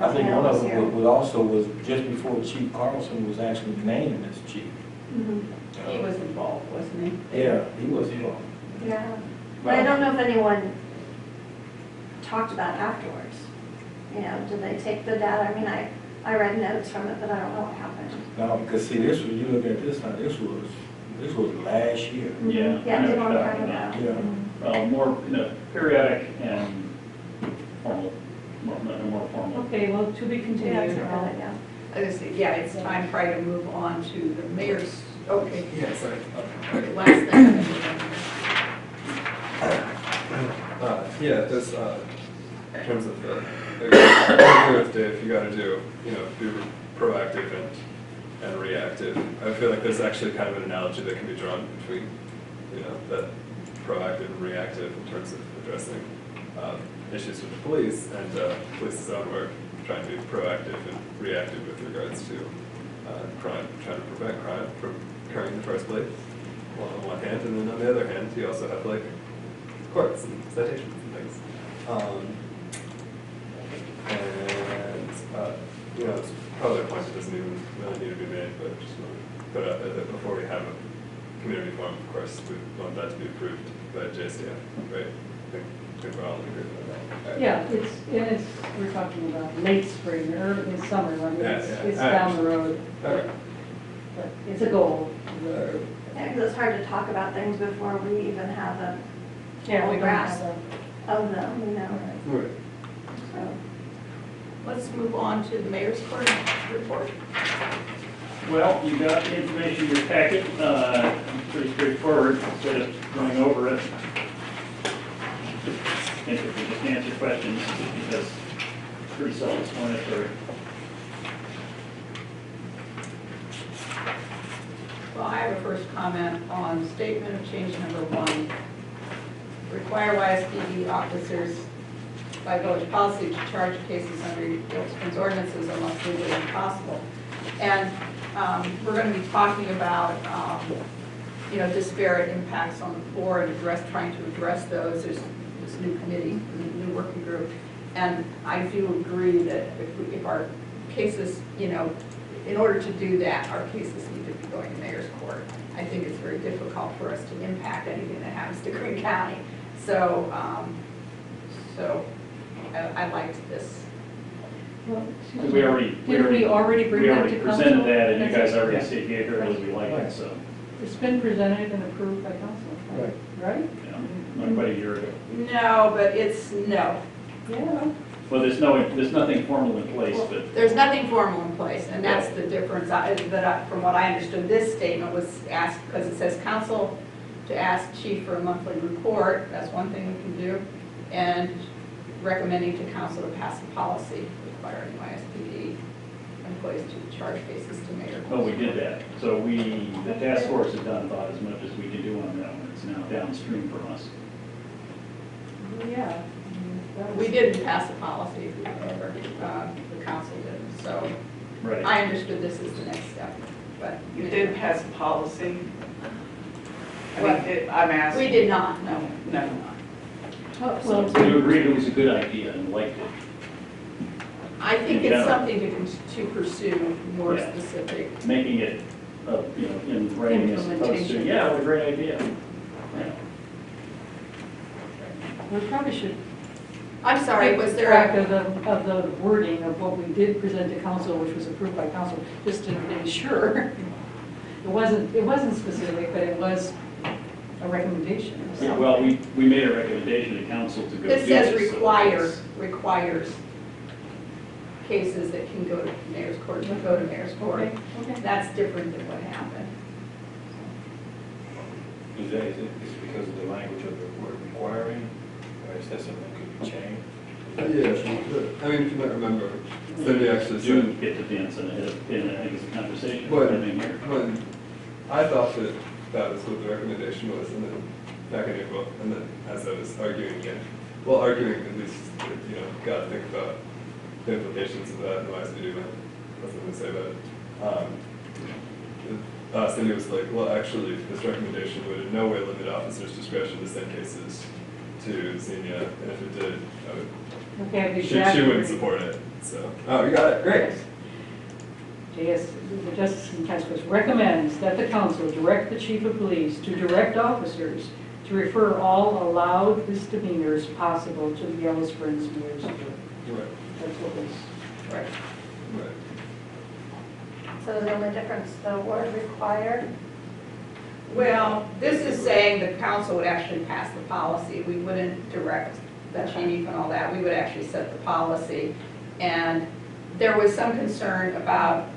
I think one of them year. was- was also was just before Chief Carlson was actually named as chief. Mhm. He was involved, wasn't he? Yeah, he was involved. Yeah, but I don't know if anyone talked about it afterwards. You know, did they take the data? I mean, I, I read notes from it, but I don't know what happened. No, because see, this was, you look at this now, this was, this was last year. Yeah. I Yeah, know it did what one you're talking about. ago. Yeah. Well, uh, more, you know, periodic and formal, more, more formal. Okay, well, to be Yeah, continued. it's a I'll- I just, yeah, it's time for probably to move on to the mayor's, okay. Yeah, sorry. Last thing. Uh, yeah, there's, uh, in terms of the, I agree with Dave, you gotta do, you know, be proactive and, and reactive. I feel like there's actually kind of an analogy that can be drawn between, you know, that proactive and reactive in terms of addressing, um, issues with the police and, uh, police's own work, trying to be proactive and reactive with regards to, uh, crime, trying to prevent crime from occurring in the first place, on one hand, and then on the other hand, you also have like courts and citations and things. Um, and, uh, you know, it's probably a point that doesn't even really need to be made, but just want to put out there that before we have a community forum, of course, we want that to be approved by JCF, right? I think, I think we're all in agreement with that. Yeah, it's, and it's, we're talking about late spring or early summer, I mean, Yeah, it's, yeah, it's I down the road. Okay. But it's a goal. Okay. Yeah, because it's hard to talk about things before we even have a Yeah, we full don't grasp have of them, you know, All right. so. Let's move on to the mayor's court report. Well, you got the information in your packet, uh, pretty straightforward, instead of going over it. I think if we just answer questions, because it's pretty self-explanatory. I have a first comment on statement of change number one. Require YSPD officers by village policy to charge cases under Yellow Springs ordinances unless legally impossible. And um, we're going to be talking about, um, you know, disparate impacts on the poor and address, trying to address those. There's this new committee, new working group. And I do agree that if, we- if our cases, you know, in order to do that, our cases need to be going to mayor's court. I think it's very difficult for us to impact anything that happens to Greene County. So, um, so I, I liked this. Well, excuse We already, we Didn't we already, already bring we that already to council? presented that, and you That's- guys already yeah. said, gave everybody like it, so, It's been presented and approved by council, right? you know, not quite a year ago. No, but it's, no. Yeah. Well, there's no, there's nothing formal in place, but There's nothing formal in place, and that's the difference, I- that, I- from what I understood, this statement was asked, because it says council to ask chief for a monthly report, that's one thing we can do, and recommending to council to pass a policy requiring YSPD employees to charge cases to mayor. Oh, we did that. So we, the task force has done about as much as we can do on that one. It's now downstream from us. Yeah. I mean, that was- We didn't pass a policy, if you remember, uh, the council did, so Right. I understood this is the next step, but. You did pass a policy? I What? mean, it- I'm asking. We did not, no. No. Well, You agreed it was a good idea and liked it. I think it's general. something to, cons- to pursue more Yeah. specific. Making it, uh, you know, in writing as opposed to, Implementation. yeah, what a great idea. Yeah. We probably should. I'm sorry, was there Track a, of the, of the wording of what we did present to council, which was approved by council, just to be sure. It wasn't, it wasn't specific, but it was a recommendation. of Yeah, well, we, we made a recommendation to council to go do this. this says so requires, it's- requires cases that can go to mayor's court, can go to mayor's court. Okay, okay. That's different than what happened. Is that, is it, is it because of the language of the word requiring, or is that something that could be changed? Yeah, I mean, if you might remember, Cindy actually June said, get the dance and ahead of, in, I think it's a conversation. What? happening here. when, I thought that that was what the recommendation was, and then back in April, and then as I was arguing again, well, arguing at least, you know, gotta think about the implications of that and YSPD might, what's going to say about it. Um, uh, Cindy was like, well, actually, this recommendation would in no way limit officers' discretion to send cases to Xenia, and if it did, I would Okay, the She, she wouldn't wording. support it, so. Oh, you got it, great. JS, the Justice and Task Force recommends that the council direct the chief of police to direct officers to refer all allowed misdemeanors possible to the Yellow Springs Mayor's Court. Right, That's what was, Right. right. So the only difference, the word require, Well, this is saying the council would actually pass the policy. We wouldn't direct the chief and all that. We would actually set the policy. And there was some concern about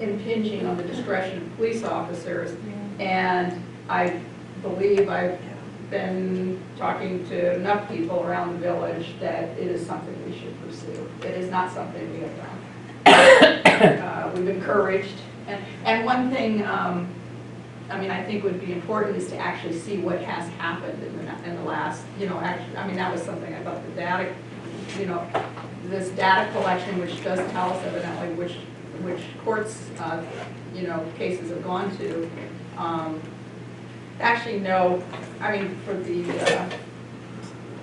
impinging on the discretion of police officers. And I believe I've been talking to enough people around the village that it is something we should pursue. It is not something we have done. Uh, We've encouraged, and, and one thing, um, I mean, I think would be important is to actually see what has happened in the, in the last, you know, actually, I mean, that was something I thought the data, you know, this data collection, which does tell us evidently which, which courts, uh, you know, cases have gone to, um, actually no, I mean, for the, uh,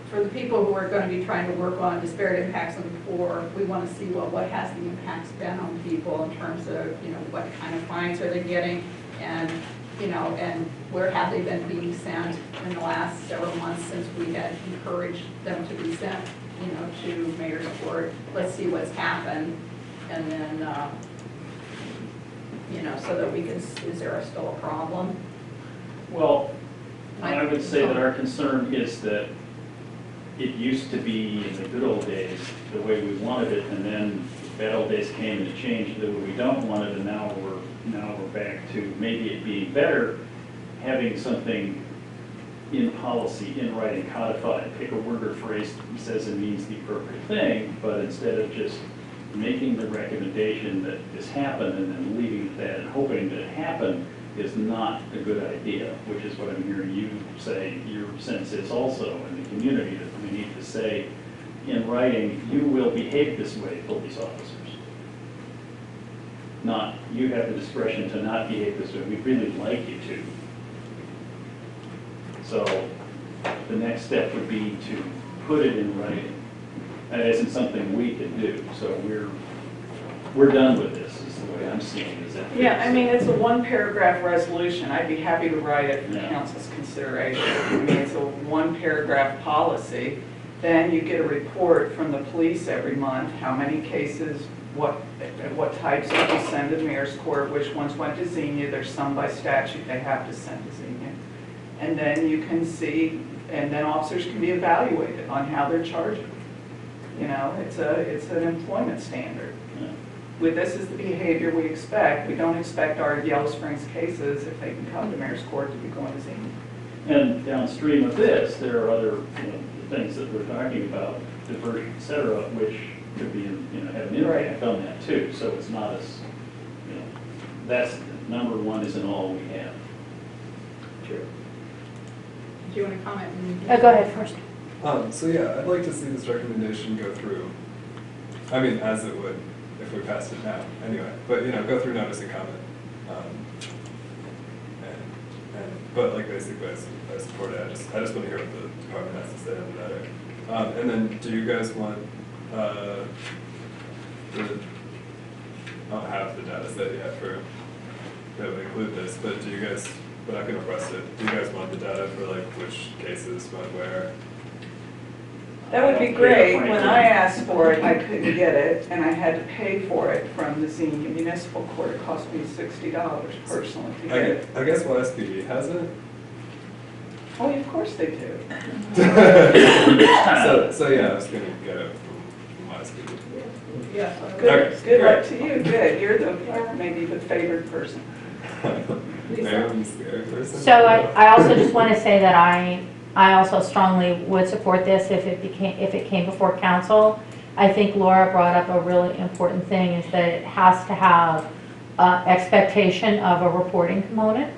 for the people who are going to be trying to work on disparate impacts on the poor, we want to see, well, what has the impacts been on people in terms of, you know, what kind of fines are they getting? And, you know, and where have they been being sent in the last several months since we had encouraged them to be sent, you know, to mayor's court? Let's see what's happened, and then, uh, you know, so that we can, is there still a problem? Well, I would say that our concern is that it used to be in the good old days, the way we wanted it, and then bad old days came and it changed the way we don't want it, and now we're, now we're back to maybe it being better, having something in policy, in writing, codified, pick a word or phrase that says it means the appropriate thing, but instead of just making the recommendation that this happened and then leaving it at that and hoping that it happened is not a good idea, which is what I'm hearing you say, your sense is also in the community, that we need to say in writing, you will behave this way, police officers. Not, you have the discretion to not behave this way, we'd really like you to. So the next step would be to put it in writing. That isn't something we can do, so we're, we're done with this, is the way I'm seeing it. is that- Yeah, I mean, it's a one-paragraph resolution. I'd be happy to write it for Yeah. council's consideration. I mean, it's a one-paragraph policy. Then you get a report from the police every month, how many cases, what, what types did you send to mayor's court, which ones went to Xenia, there's some by statute they have to send to Xenia. And then you can see, and then officers can be evaluated on how they're charging. You know, it's a, it's an employment standard. Yeah. With this is the behavior we expect. We don't expect our Yellow Springs cases, if they can come to mayor's court, to be going to Xenia. And downstream of this, there are other, you know, things that we're talking about, diversion, et cetera, which could be, you know, have an impact on that too. So it's not as, you know, that's, number one isn't all we have. True. Do you want to comment? Oh, go ahead first. Um, so yeah, I'd like to see this recommendation go through. I mean, as it would if we passed it now, anyway, but, you know, go through notice and comment. Um, And, and, but like basically, I support it, I just, I just wanna hear what the department has to say on the matter. Um, and then, do you guys want, uh, the, I don't have the data set yet for, that would include this, but do you guys, but I can request it, do you guys want the data for like which cases went where? That would be great. When. I asked for it, I couldn't get it, and I had to pay for it from the Xenia Municipal Court. It cost me sixty dollars personally to I, get it. gu- I guess YSPD has it. Oh, of course they do. So, so yeah, I was gonna get it from, from YSPD. Yeah. Good, Okay, good luck to you, good. You're the, maybe the favored person. Maybe I'm a person. So I, I also just want to say that I, I also strongly would support this if it became, if it came before council. I think Laura brought up a really important thing, is that it has to have uh, expectation of a reporting component,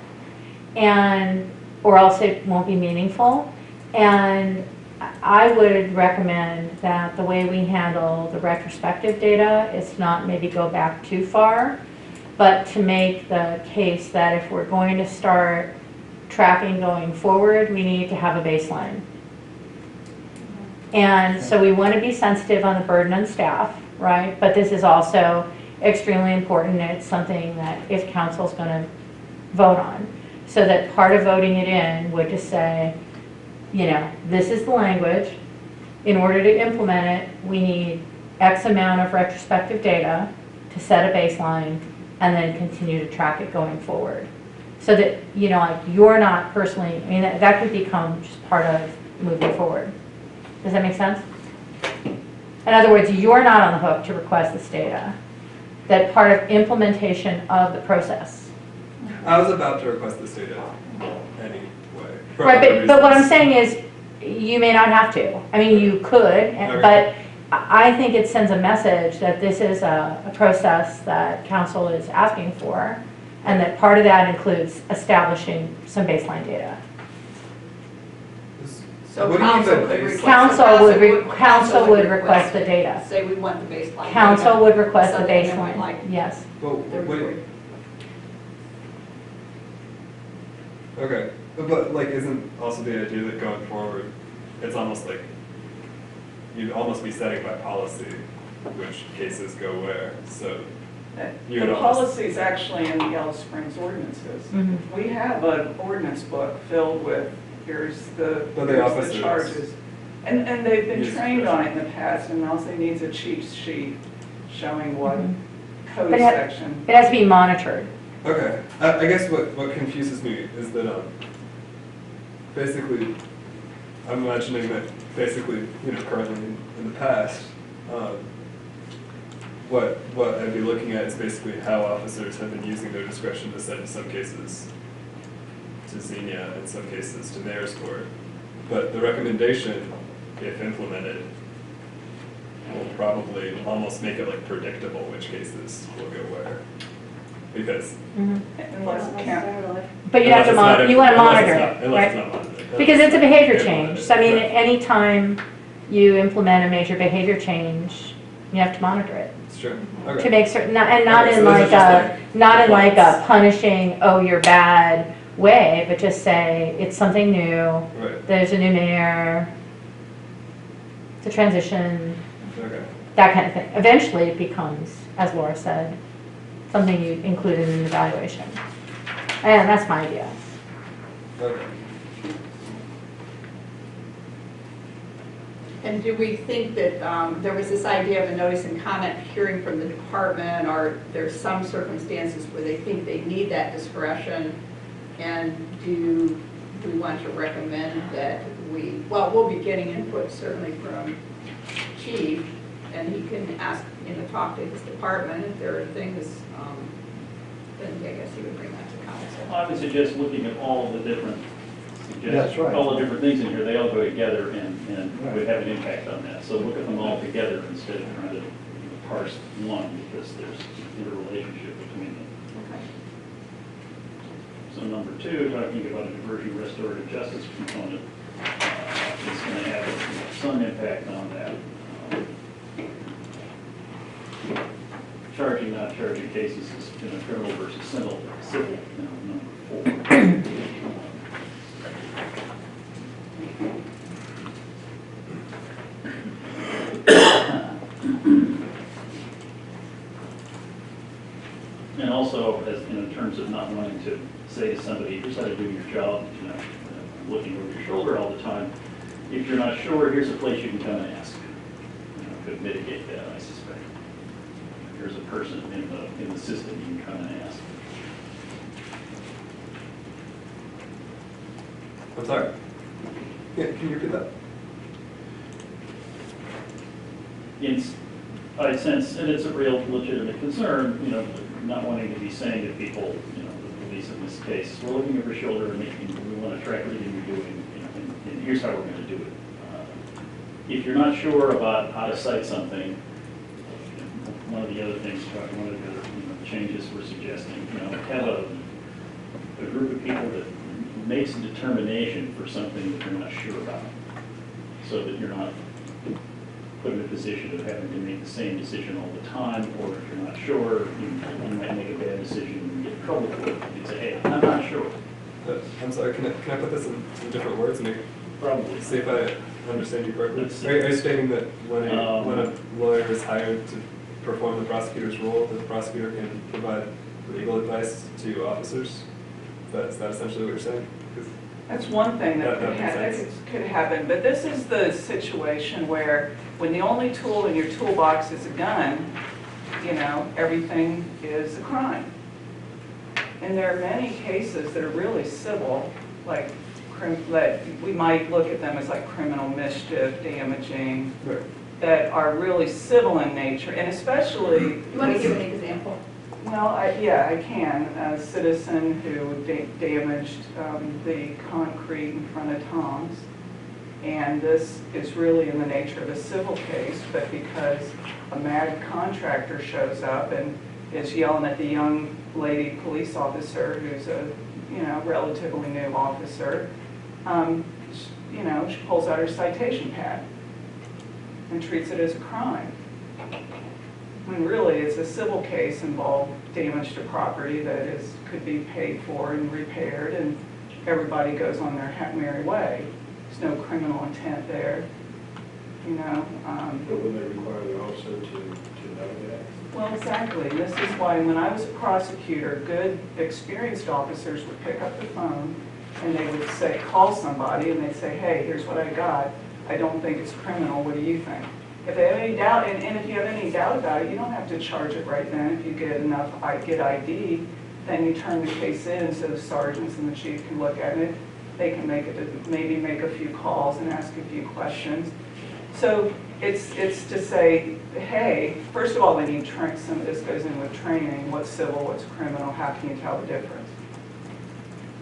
and, or else it won't be meaningful. And I would recommend that the way we handle the retrospective data is not maybe go back too far, but to make the case that if we're going to start tracking going forward, we need to have a baseline. And so we want to be sensitive on the burden on staff, right? But this is also extremely important, it's something that if council's going to vote on. So that part of voting it in would just say, you know, this is the language. In order to implement it, we need X amount of retrospective data to set a baseline and then continue to track it going forward. So that, you know, like, you're not personally, I mean, that that could become just part of moving forward. Does that make sense? In other words, you're not on the hook to request this data. That part of implementation of the process. I was about to request this data anyway. Right, but, but what I'm saying is, you may not have to. I mean, you could, and- but I I think it sends a message that this is a, a process that council is asking for, and that part of that includes establishing some baseline data. So What do you mean council by could baseline? request. Council would, re- council would request the data. Say we want the baseline. Council data. would request the Something that might like baseline, yes. Well, their wait, report. okay, but, but like, isn't also the idea that going forward, it's almost like, you'd almost be setting by policy which cases go where, so. You The would almost- policy's actually in the Yellow Springs ordinances. Mhm. We have an ordinance book filled with, here's the, But the here's officers- the charges. And, and they've been Use trained on it in the past, and also needs a cheat sheet showing what Mhm. code But it ha- section. It has to be monitored. Okay, I, I guess what, what confuses me is that, um, basically, I'm imagining that basically, you know, currently in, in the past, um, what, what I'd be looking at is basically how officers have been using their discretion to send in some cases to Xenia, in some cases to mayor's court. But the recommendation, if implemented, will probably almost make it like predictable which cases will go where. Because mm-hmm. Unless count, But you have to Unless it's mon, not- you want to unless it's monitor not- it, Unless it's right? not monitored. Because it's a behavior change. So I mean, Right. anytime you implement a major behavior change, you have to monitor it. It's true, mm-hmm. To okay. make certain, not- and not Okay, in so this is like just a, not in like a punishing, oh, you're bad way, but just say, it's something new, Right, there's a new mayor, it's a transition, okay. that kind of thing. Eventually, it becomes, as Laura said, something you include in an evaluation. And that's my idea. Okay. And do we think that, um, there was this idea of a notice and comment hearing from the department, or there's some circumstances where they think they need that discretion? And do, we want to recommend that we, well, we'll be getting input certainly from chief, and he can ask, you know, talk to his department if there are things, um, then I guess he would bring that to council. I would suggest looking at all the different That's right. all the different things in here, they all go together and, and would have an impact on that. So look at them all together instead of trying to parse one, because there's interrelationship between them. So number two, talking about a diversion restorative justice component, uh, is going to have some impact on that. Um, Charging, not charging cases is, you know, criminal versus civil, civil, you know, number four. And also, as, you know, in terms of not wanting to say to somebody, here's how to do your job, you know, uh, looking over your shoulder all the time. If you're not sure, here's a place you can come and ask. You know, Could mitigate that, I suspect. Here's a person in the, in the system you can come and ask. I'm sorry. Yeah, can you repeat that? In, I sense, and it's a real legitimate concern, you know, not wanting to be saying to people, you know, the police in this case, we're looking over shoulder and making, we want to track everything you're doing, you know, and, and here's how we're going to do it. Uh, If you're not sure about how to cite something, one of the other things, one of the other, you know, changes we're suggesting, you know, have a, a group of people that makes a determination for something that you're not sure about, so that you're not put in a position of having to make the same decision all the time, or if you're not sure, you you might make a bad decision and get in trouble for it. You say, hey, I'm not sure. Uh, I'm sorry, can I, can I put this in some different words and Probably. see if I understand you correctly? Are you- are you stating that when a, Um, when a lawyer is hired to perform the prosecutor's role, that the prosecutor can provide legal advice to officers? Is that, is that essentially what you're saying? 'Cause- That's one thing that That- could that makes ha- that sense. could could happen, but this is the situation where when the only tool in your toolbox is a gun, you know, everything is a crime. And there are many cases that are really civil, like, crim- that we might look at them as like criminal mischief, damaging, that are really civil in nature, and especially. You want to give an example? Well, I, yeah, I can. A citizen who da- damaged um, the concrete in front of Tom's. And this is really in the nature of a civil case, but because a mad contractor shows up and is yelling at the young lady police officer, who's a, you know, relatively new officer, um, sh- you know, she pulls out her citation pad and treats it as a crime when really it's a civil case involved damage to property that is, could be paid for and repaired, and everybody goes on their ha- merry way. There's no criminal intent there, you know? um, But wouldn't it require the officer to, to know that? Well, exactly, and this is why when I was a prosecutor, good, experienced officers would pick up the phone and they would say, call somebody, and they'd say, hey, here's what I got. I don't think it's criminal, what do you think? If they have any doubt, and, and if you have any doubt about it, you don't have to charge it right then. If you get enough, I get ID, then you turn the case in so the sergeants and the chief can look at it. They can make it, maybe make a few calls and ask a few questions. So it's, it's to say, hey, first of all, they need train, some of this goes in with training, what's civil, what's criminal, how can you tell the difference?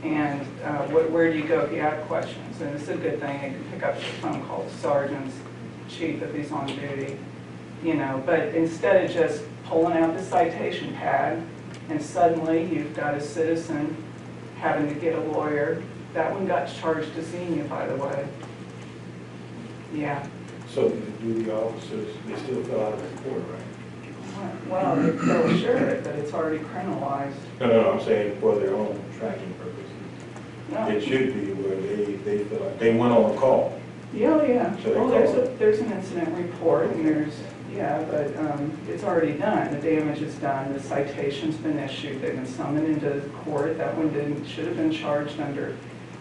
And uh, wh- where do you go if you have questions? And it's a good thing, you can pick up the phone call to sergeants, chief if he's on duty, you know, but instead of just pulling out the citation pad and suddenly you've got a citizen having to get a lawyer, that one got charged to Xenia, by the way. Yeah, So do the officers, they still fill out a report, right? well, they'll assure it, but it's already criminalized. No, no, I'm saying for their own tracking purposes. No. It should be where they, they feel like, they went on a call. Yeah, yeah. So they Well, there's call a, there's an incident report and there's, yeah, but, um, it's already done. The damage is done, the citation's been issued, they've been summoned into court. That one didn't, should have been charged under,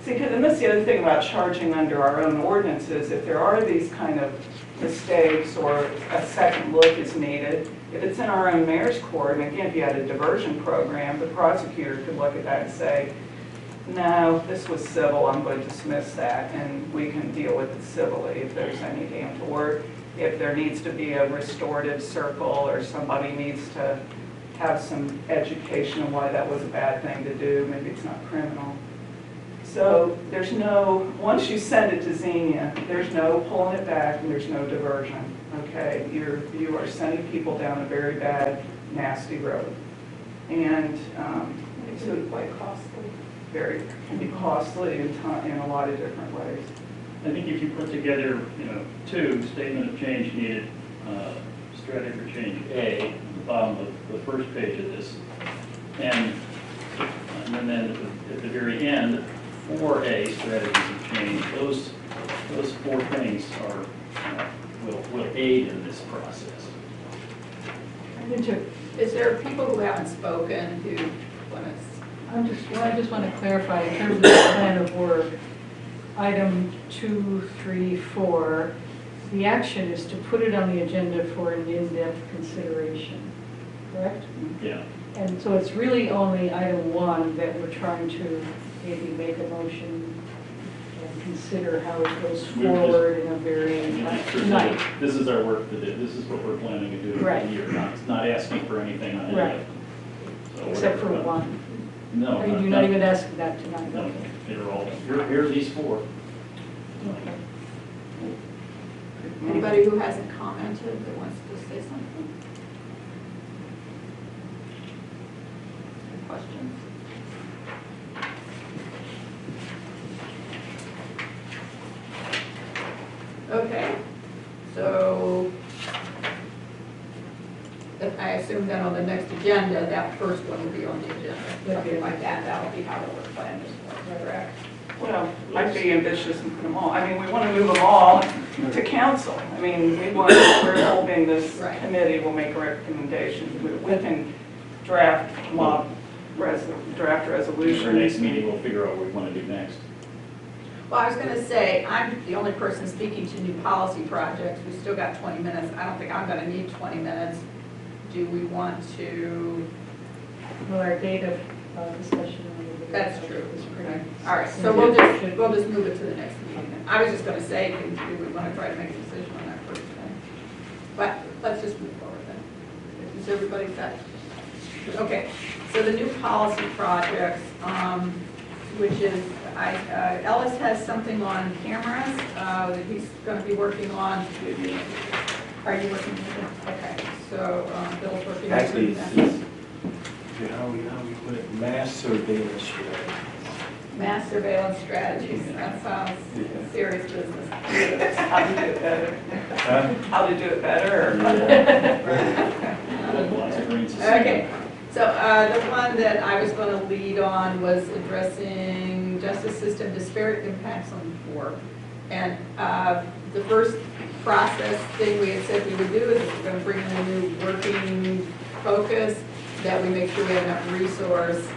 see, 'cause- and that's the other thing about charging under our own ordinances. If there are these kind of mistakes or a second look is needed, if it's in our own mayor's court, and again, if you had a diversion program, the prosecutor could look at that and say, no, this was civil, I'm going to dismiss that, and we can deal with it civilly if there's any damage. Or if there needs to be a restorative circle or somebody needs to have some education on why that was a bad thing to do, maybe it's not criminal. So there's no, once you send it to Xenia, there's no pulling it back and there's no diversion, okay? You're, you are sending people down a very bad, nasty road. And, um, It's really quite costly. Very, can be costly in ti- in a lot of different ways. I think if you put together, you know, two, statement of change needed, uh, strategy for change A, at the bottom of the first page of this, and, and then at the, at the very end, four A, strategies of change, those, those four things are, uh, will, will aid in this process. Is there people who haven't spoken who want to I'm just, well, I just want to clarify, in terms of the plan of work, item two, three, four, the action is to put it on the agenda for an in-depth consideration, correct? Yeah. And so it's really only item one that we're trying to maybe make a motion and consider how it goes We're just- forward in a very, tonight. This is our work to do, this is what we're planning to do for Right. the year, not, not asking for anything on any of Right. it. So except for whatever- one. No. Or you're not even asking that tonight? No, Okay. they're all, here, here are these four. Okay. Anybody who hasn't commented that wants to say something? Any Questions? Okay, so then I assume then on the next agenda, that first one will be on the agenda, something like that, that'll be how the work plan is, correct? Well, I'd be ambitious and put them all, I mean, we want to move them all to council. I mean, we want, we're hoping this Right. committee will make a recommendation. We- We can draft mob, res, draft Our next resolutions. meeting, we'll figure out what we want to do next. Well, I was gonna say, I'm the only person speaking to new policy projects, we still got 20 minutes, I don't think I'm gonna need 20 minutes. Do we want to, Well, our data uh, discussion. on the- that's true. is pretty- Okay. All right, so we'll just, we'll just move it to the next meeting. then. I was just gonna say, can- do we wanna try to make a decision on that first thing? But let's just move forward then. Is everybody set? Okay, so the new policy projects, um, which is, I, uh, Ellis has something on cameras, uh, that he's gonna be working on. Are you working with it? Okay, so, um, Bill's working with Actually, that. it's, it's, yeah, how we, how we put it, mass surveillance strategy. Mass surveillance strategies, that sounds serious business. How to do it better. Huh? How to do it better. Lots Okay, so uh, the one that I was going to lead on was addressing justice system disparate impacts on the poor. And uh, the first process thing we had said we would do is we're going to bring in a new working focus, that we make sure we have enough resource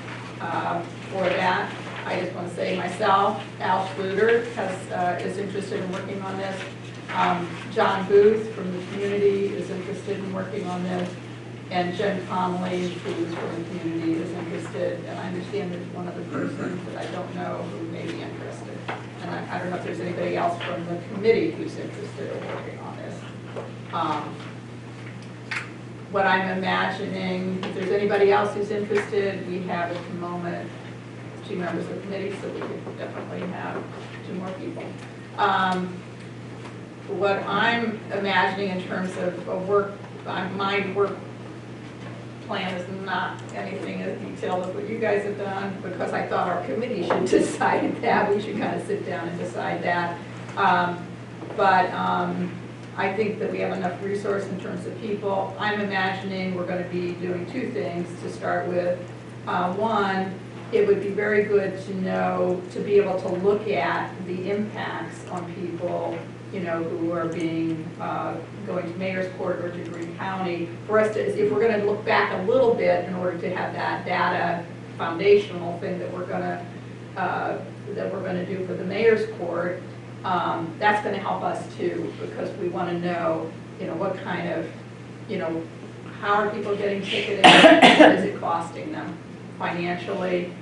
uh, for that. I just want to say myself, Al Schluter has, uh, is interested in working on this. Um, John Booth from the community is interested in working on this. And Jen Conley, who's from the community, is interested, and I understand there's one other person that I don't know who may be interested. And I, I don't know if there's anybody else from the committee who's interested in working on this. Um, What I'm imagining, if there's anybody else who's interested, we have at the moment two members of the committee, so we could definitely have two more people. Um, What I'm imagining in terms of a work, my work plan is not anything as detailed as what you guys have done, because I thought our committee should decide that, we should kind of sit down and decide that. Um, But um, I think that we have enough resource in terms of people. I'm imagining we're gonna be doing two things to start with. Uh, One, it would be very good to know, to be able to look at the impacts on people, you know, who are being, uh, going to mayor's court or to Greene County. For us to, if we're gonna look back a little bit in order to have that data foundational thing that we're gonna, uh, that we're gonna do for the mayor's court, um, that's gonna help us too, because we wanna know, you know, what kind of, you know, how are people getting ticketed? What is it costing them financially?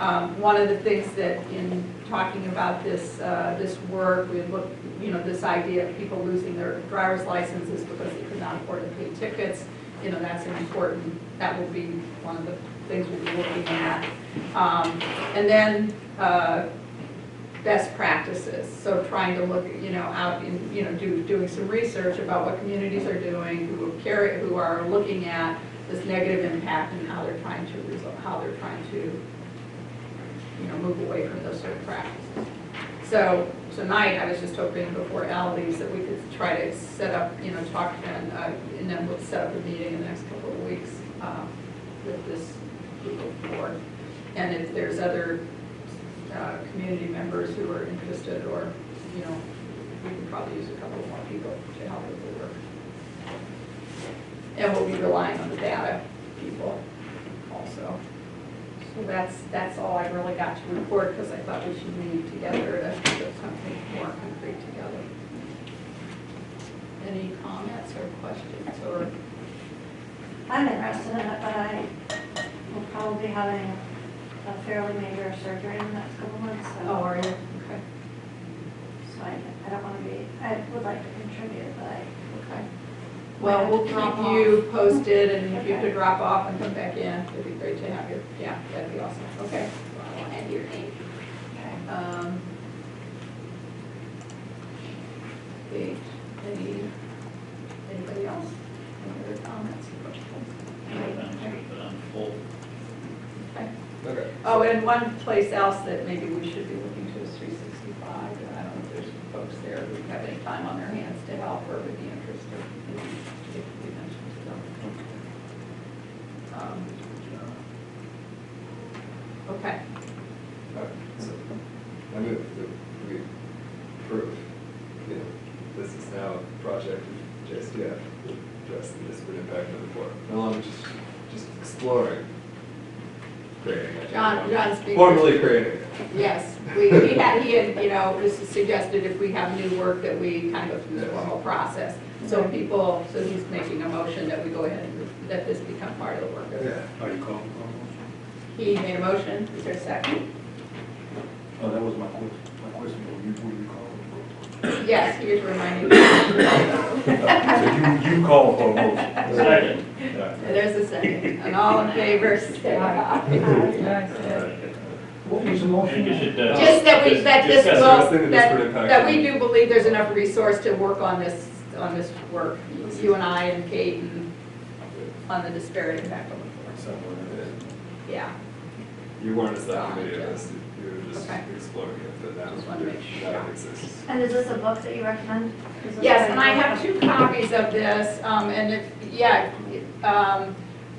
Um, One of the things that in talking about this, uh, this work, we looked, you know, this idea of people losing their driver's licenses because they could not afford to pay tickets. You know, that's an important, that will be one of the things we'll be looking at. Um, And then, uh, best practices, so trying to look, you know, out in, you know, do, doing some research about what communities are doing, who carry, who are looking at this negative impact and how they're trying to result, how they're trying to, you know, move away from those sort of practices. So tonight, I was just hoping before Al leaves that we could try to set up, you know, talk and, uh, and then we'll set up a meeting in the next couple of weeks, um, with this group of board. And if there's other, uh, community members who are interested or, you know, we can probably use a couple more people to help with the work. And we'll be relying on the data people also. So that's, that's all I really got to report, because I thought we should meet together to put something more concrete together. Any comments or questions, or, I'm interested in it, but I will probably be having a fairly major surgery in the next couple months, oh, so. are you? Okay, So I, I don't want to be, I would like to contribute, but I, okay. Well, we'll Drop keep you posted, and if you Okay. could drop off and come back in, it'd be great to have you. Yeah, that'd be awesome, okay. Well, I'll add your name. okay. Um, Okay, any, anybody else? Any other comments? full. Okay. Okay. Oh, and one place else that maybe we should be looking to is three sixty-five, and I don't know if there's folks there who have any time on their hands to help or would be interested. If we mentioned to them. Um, Okay, Alright, so I move that we approve, you know, this is now a project of JSTF to address the disparate impact of the board. No longer just, just exploring creating it. John, John speaking. Formally creating it. Yes, we, he had, he had, you know, is suggested if we have new work that we kind of go through the formal process. So people, so he's making a motion that we go ahead and let this become part of the work. Yeah. Are you calling? For a motion? He made a motion, is there a second? Oh, that was my question, my question, were you, were you calling? Yes, he is reminding me. So you, you called for a motion? Second. Yeah. There's a second, and all in favor, say aye. What was the I motion? think you should, uh. Just that we, that this discuss will, Discussing that, that we do believe there's enough resource to work on this, on this work. You and I and Kate and on the disparate impact on the board. Somewhere in there. Yeah, You weren't a subcommittee of this, you were just Okay. exploring it, but now Just wanted to make sure. now exists. And is this a book that you recommend? Is this yes, and I have two copies of this, um, and it, yeah, um,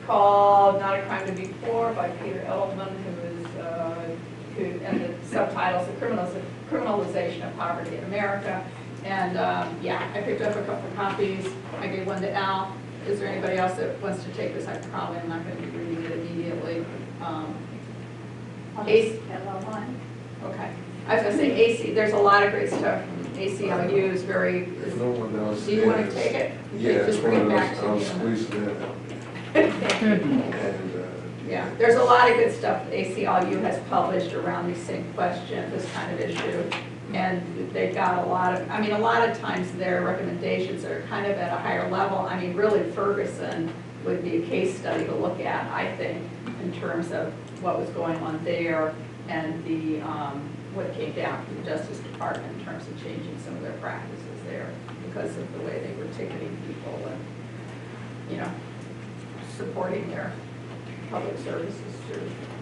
called Not a Crime to Be Poor by Peter Edelman, who is, uh, who, and the subtitles, The Criminaliz- Criminalization of Poverty in America. And, um, yeah, I picked up a couple of copies, I gave one to Al. Is there anybody else that wants to take this? I probably am not gonna be reading it immediately. Um, I'll Ace- just get one. Okay, I was gonna say AC, there's a lot of great stuff from ACLU is very, If no one else. do you wanna take it? Yeah, Just it's bring one it of back those, to I'll me. squeeze it in. Okay. And, uh, Yeah, there's a lot of good stuff ACLU has published around these same question, this kind of issue. And they've got a lot of, I mean, a lot of times their recommendations are kind of at a higher level. I mean, really Ferguson would be a case study to look at, I think, in terms of what was going on there and the, um, what came down from the Justice Department in terms of changing some of their practices there because of the way they were ticketing people and, you know, supporting their public services that.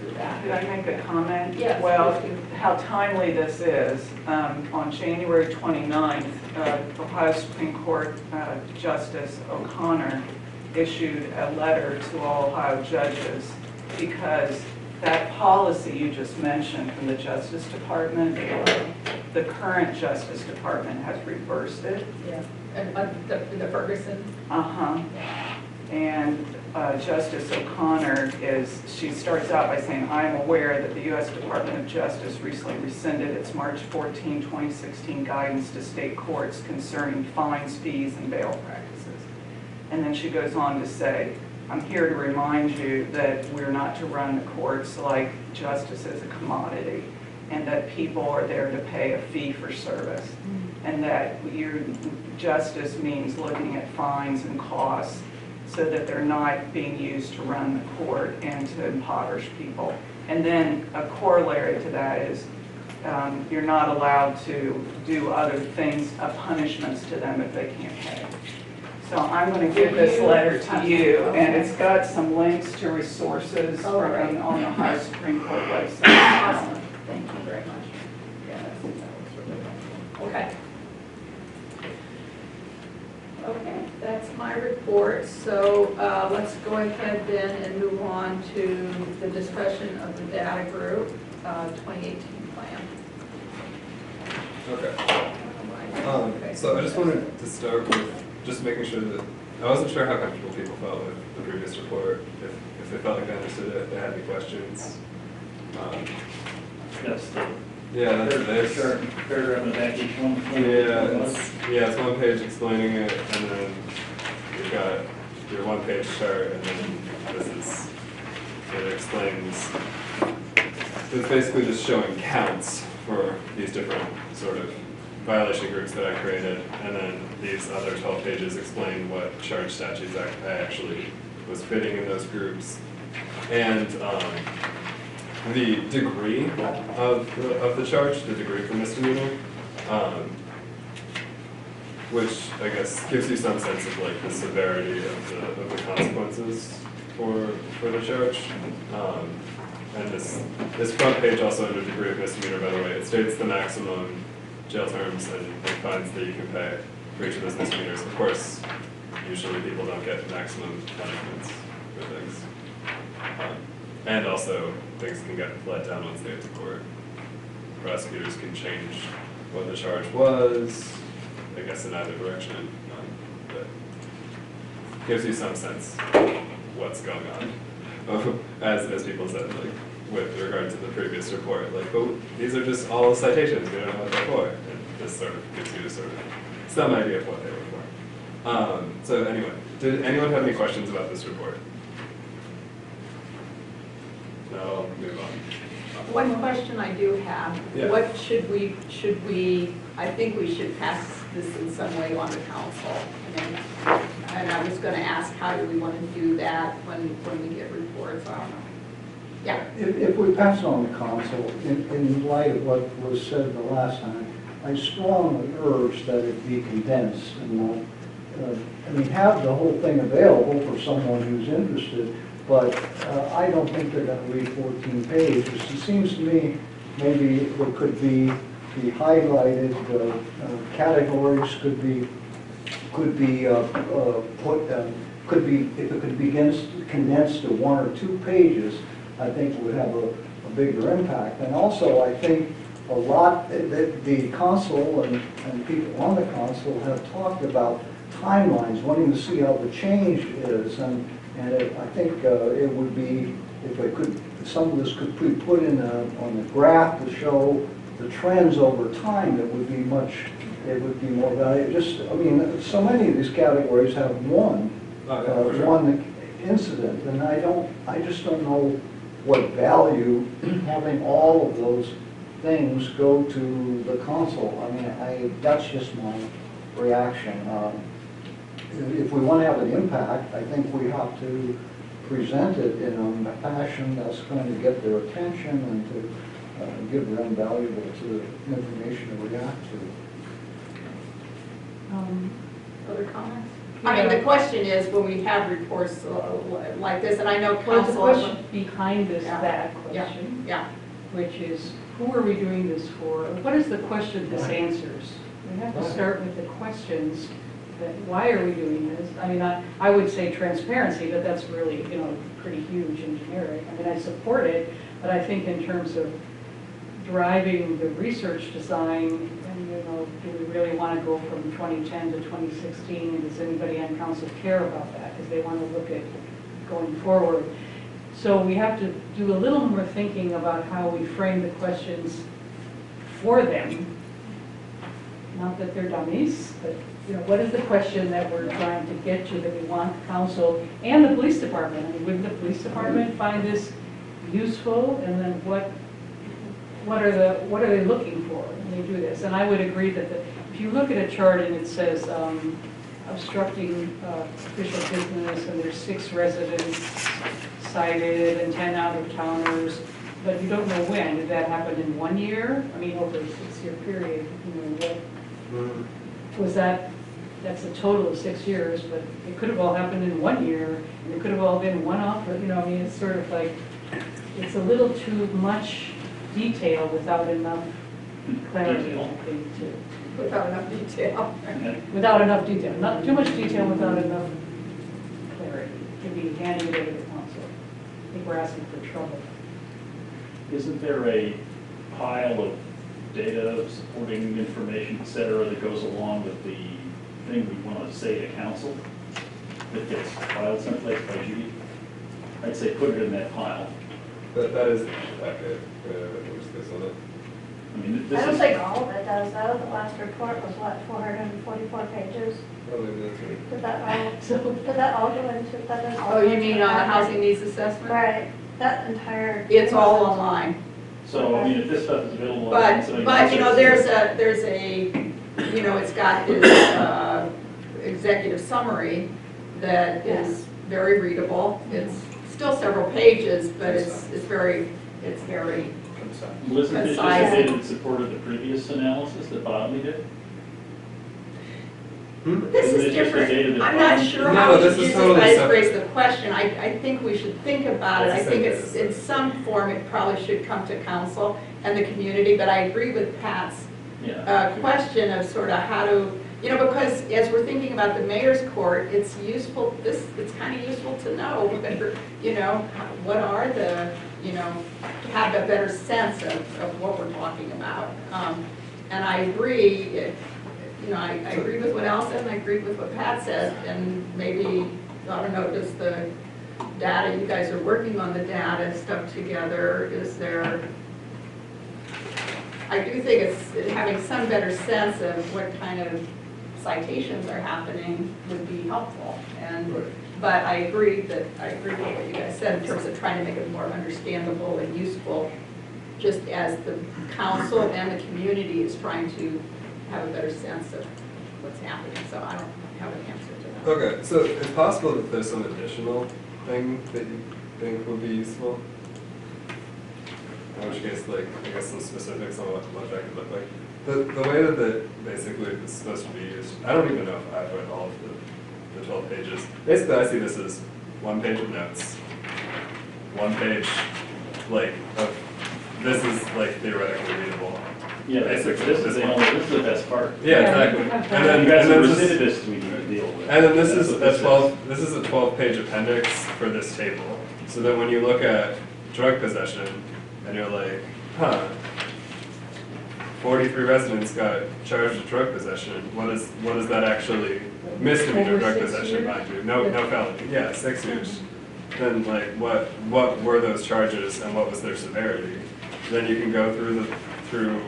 Could I make a comment? Yes, Well, how timely this is. Um, On January 29th, uh, Ohio Supreme Court uh, Justice O'Connor issued a letter to all Ohio judges because that policy you just mentioned from the Justice Department, the current Justice Department has reversed it. Yeah, and uh, the the Ferguson, Uh-huh. And uh, Justice O'Connor is, she starts out by saying, I am aware that the U.S. Department of Justice recently rescinded its March 14, 2016 guidance to state courts concerning fines, fees, and bail practices. And then she goes on to say, I'm here to remind you that we're not to run the courts like justice is a commodity. and that people are there to pay a fee for service. And that your justice means looking at fines and costs so that they're not being used to run the court and to impoverish people. And then a corollary to that is um, you're not allowed to do other things, uh, punishments to them if they can't pay. So I'm going to give this letter to you, and it's got some links to resources from, on the Ohio Supreme Court website. Awesome, thank you very much. Yeah, that's- that was really good. Okay. Okay, that's my report, so uh, let's go ahead then and move on to the discussion of the data group, uh, 2018 plan. Okay. Um, so I just wanted to start with just making sure that, I wasn't sure how comfortable people felt with the previous report, if, if they felt like they understood it, if they had any questions. Um, That's the Yeah, that's this. Sure, paragraph in the back, each one. Yeah, it's, yeah, it's one page explaining it, and then you've got your one page chart, and then this is, it explains, it's basically just showing counts for these different sort of violation groups that I created, and then these other twelve pages explain what charge statutes I I actually was fitting in those groups. And, um, the degree of, the- of the charge, the degree for misdemeanor, um, which I guess gives you some sense of like the severity of the, of the consequences for, for the charge. Um, and this, this front page also under degree of misdemeanor, by the way, it states the maximum jail terms and and fines that you can pay for each of those misdemeanors. Of course, usually people don't get maximum punishments for things. Um, And also, things can get let down once they get to court. Prosecutors can change what the charge was, I guess in either direction, um, but gives you some sense what's going on. As, as people said, like, with regard to the previous report, like, these are just all citations, we don't know what they're for. And this sort of gives you sort of some idea of what they were for. Um, so anyway, did anyone have any questions about this report? No, I'll move on. One question I do have, Yeah. what should we, should we, I think we should pass this in some way on the council. I mean, And I was gonna ask, how do we wanna do that when, when we get reports, I don't know. Yeah, If, if we pass on the council, in, in light of what was said the last time, I strongly urge that it be condensed and not, uh, I mean, have the whole thing available for someone who's interested, but uh, I don't think they're gonna read 14 pages. It seems to me, maybe it could be, be highlighted, uh, categories could be, could be uh, uh, put, um, could be, if it could be condensed to one or two pages, I think it would have a a bigger impact. And also, I think a lot, the the council and and people on the council have talked about timelines, wanting to see how the change is. And and it- I think uh, it would be, if it could, some of this could be put in a- on the graph to show the trends over time, it would be much, it would be more valuable. Just, I mean, so many of these categories have one, Oh, yeah, uh, sure. one incident, and I don't, I just don't know what value having all of those things go to the console. I mean, I, that's just my reaction. Um, If we want to have an impact, I think we have to present it in a fashion that's going to get their attention and to uh, give them valuable to information to react to. Um, other comments? I mean, the question is, when we have reports uh, like this, and I know Well, the council. question behind this, Yeah. that question, yeah. which is, who are we doing this for? What is the question this answers? We have to start with the questions, that, why are we doing this? I mean, I, I would say transparency, but that's really, you know, pretty huge and generic. I mean, I support it, but I think in terms of driving the research design, and, you know, do we really want to go from 2010 to 2016? And Does anybody on council care about that? Because they want to look at going forward. So we have to do a little more thinking about how we frame the questions for them. Not that they're dummies, but, you know, what is the question that we're trying to get to, that we want council and the police department? I mean, would the police department find this useful? And then what, what are the, what are they looking for when they do this? And I would agree that the, if you look at a chart and it says um, obstructing uh, official business, and there's six residents cited and 10 out-of-towners, but you don't know when, did that happen in one year? I mean, over a six-year period, you know, what, Mm-hmm. was that, that's a total of six years, but it could have all happened in one year, and it could have all been one-off, or, you know, I mean, it's sort of like, it's a little too much detail without enough clarity, I think, to, Without enough detail. Without enough detail, not too much detail without enough clarity to be handed over to the council. I think we're asking for trouble. Isn't there a pile of data supporting information, et cetera, that goes along with the thing we want to say to council that gets filed someplace by Judy? I'd say put it in that pile. That, that is accurate, uh, which this on it. I mean, I this don't is, think all of it does, though. The last report was what, four hundred and forty-four pages? Oh, maybe that's right. Did that all, So, did that all go into, that does all Oh, go you into mean on the packet? housing needs assessment? Right, that entire. It's all online. so, I mean, if this stuff is available. But, online, somebody but, you know, there's a, there's a, you know, it's got this uh, executive summary that is very readable. It's still several pages, but it's, it's very, it's very, Wasn't it just concise. the data that supported the previous analysis that Bodley did? this Isn't is just the data different. that I'm not Bob- sure No, how we this should is use this, totally but I just separate. raised the question. I, I think we should think about it. I It's the think it's, data in some form, it probably should come to council and the community, but I agree with Pat's Yeah. Uh, question of sort of how to, you know, because as we're thinking about the mayor's court, it's useful, this, it's kind of useful to know, better, you know, what are the, you know, have a better sense of, of what we're talking about. Um, And I agree, it- you know, I, I agree with what Al said, and I agree with what Pat said, and maybe, I don't know, does the data, you guys are working on the data stuff together, is there, I do think it's, having some better sense of what kind of citations are happening would be helpful. And, Right. but I agree that, I agree with what you guys said in terms of trying to make it more understandable and useful, just as the council and the community is trying to have a better sense of what's happening. So I don't have an answer to that. Okay, so it's possible that there's some additional thing that you think would be useful? In which case, like, I guess some specifics on what, what that could look like. The, the way that it basically is supposed to be used, I don't even know if I've read all of the, the twelve pages. Basically, I see this as one page of notes, one page, like, of, this is like theoretically readable. Yeah, this is, this is the only, this is the best part. Yeah, Yeah, exactly. And then, You got and some then just- recidivists we need to deal with. And then this That's is what a is. twelve, this is a twelve-page appendix for this table. So that when you look at drug possession, and you're like, huh, forty-three residents got charged with drug possession, what is, what is that actually misdemeanor drug possession, years? mind you? No, no felony, yeah, six years. Then like, what, what were those charges and what was their severity? Then you can go through the, through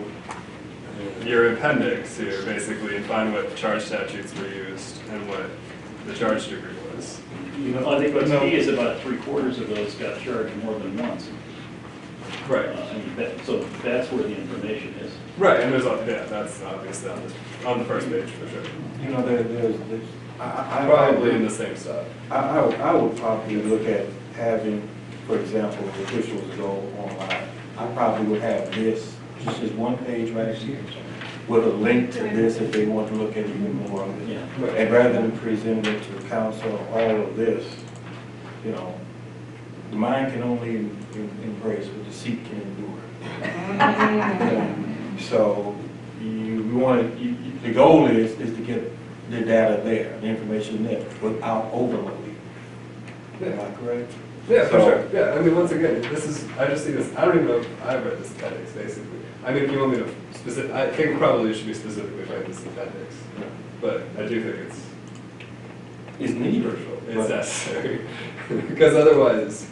your appendix here, basically, and find what charge statutes were used and what the charge degree was. You know, I think what's key is about three quarters of those got charged more than once. Uh, I mean, that, so that's where the information is. Right, and there's, a- yeah, that's obviously on the, on the first page for sure. You know, there, there's, there's, I, I. I- Probably in the same stuff. I, I would, I would probably look at having, for example, if officials go online, I probably would have this, just as one page right here, with a link to this if they want to look at even more of it. Yeah. And rather than presenting it to the council, all of this, you know, the mind can only em- em- embrace what the seat can endure. Mm. So you, you want, to- you, you- the goal is, is to get the data there, the information there, without overloading. Am I correct? Yeah, for sure, yeah, I mean, once again, this is, I just see this, I don't even know if I've read this appendix, basically. I mean, if you want me to specific, I think probably it should be specifically write this appendix, but I do think it's It's needed. crucial, it's necessary. Because otherwise,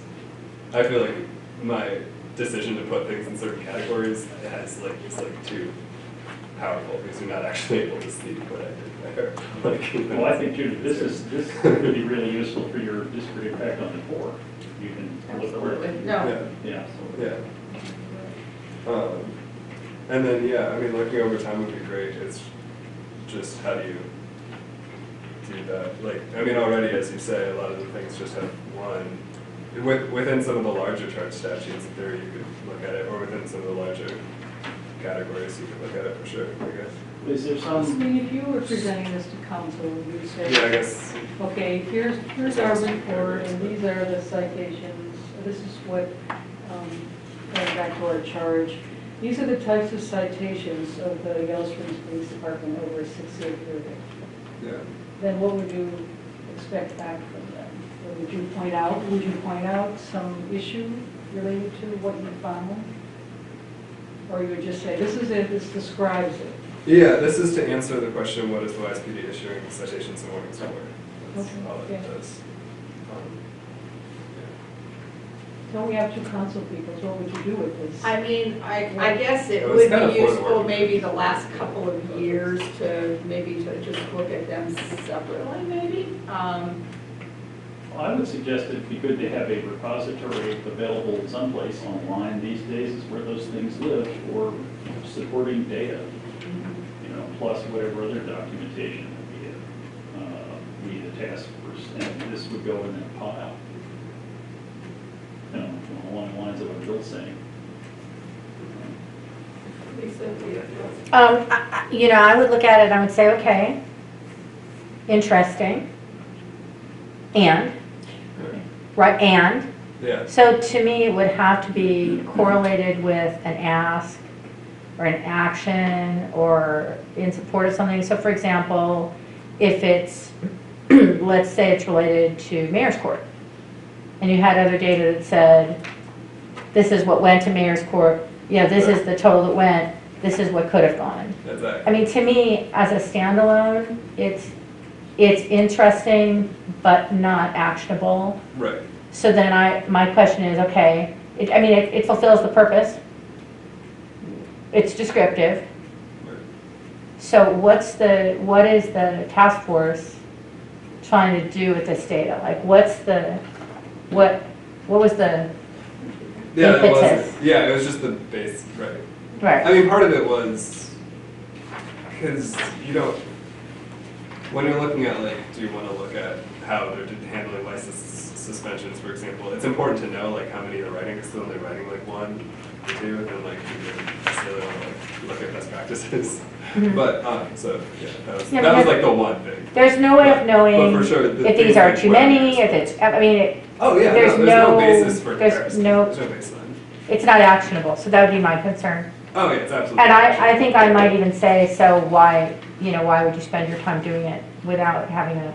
I feel like my decision to put things in certain categories has like, it's like too powerful, because you're not actually able to see what I did there. Like, Well, I think, Judy, this is, this could be really useful for your district impact on the core. You can look over Absolutely. it. No, Yeah. Yeah. Yeah. Um, And then, yeah, I mean, looking over time would be great, it's just how do you do that? Like, I mean, already, as you say, a lot of the things just have one, with, within some of the larger charge statutes, in theory, you could look at it, or within some of the larger categories, you could look at it for sure, I guess. Is there I some, mean, if you were presenting this to council, you'd say. Yeah, I guess, Okay, here's, here's our report, and these are the citations, this is what, um, going back to our charge. These are the types of citations of the Yellow Springs Police Department over a six-year period. yeah. Then what would you expect back from them? Or Would you point out, would you point out some issue related to what you found? Or you would just say, this is it, this describes it? Yeah, this is to answer the question, what is the YSPD issuing citations and warnings for? That's Okay, all it yeah. does. Um, Don't we have two council people, so what would you do with this? I mean, I, I guess it It would be useful maybe the last couple of years to, maybe to just look at them separately, maybe. Um, I would suggest it'd be good to have a repository available someplace online these days is where those things live for supporting data, you know, plus whatever other documentation that we have, uh, the task force, and this would go in that pile. You know, along the lines of what Bill's saying. Um, I- you know, I would look at it, I would say, okay, interesting, and, right, and, Yeah, So to me, it would have to be correlated with an ask or an action or in support of something. So for example, if it's, let's say it's related to mayor's court, and you had other data that said, this is what went to mayor's court, you know, this is the total that went, this is what could have gone. Exactly. I mean, to me, as a standalone, it's, it's interesting, but not actionable. Right. So then I, my question is, okay, it, I mean, it it fulfills the purpose. It's descriptive. Right. So what's the, what is the task force trying to do with this data? Like, what's the, what, what was the, Yeah, it was, yeah, it was just the base, right. right? I mean, part of it was, because you don't, when you're looking at like, do you want to look at how they're handling license suspensions, for example, it's important to know like how many they're writing, because they're only writing like one or two, and then like you can necessarily want to like look at best practices. Mhm. But, um, so, yeah, that was, Yeah, that was like the one thing. There's no way of knowing but for sure, the if these things are too many, if it's, I mean, it- Oh, yeah, there's no, there's no no- basis for there's no- There's no baseline. it's not actionable, so that would be my concern. Oh, yeah, it's absolutely. And I, I think I might even say, so why, you know, why would you spend your time doing it without having a,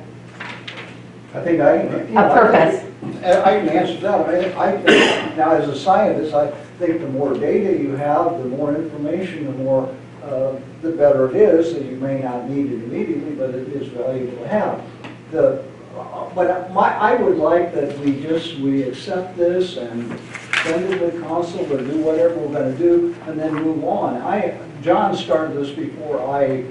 I think I, can- you know, a I purpose? think- I can answer that. I, I think, now as a scientist, I think the more data you have, the more information, the more, uh, the better it is, that you may not need it immediately, but it is valuable to have. The, uh, but my, I would like that we just, we accept this and send it to the council or do whatever we're gonna do, and then move on. I, John started this before I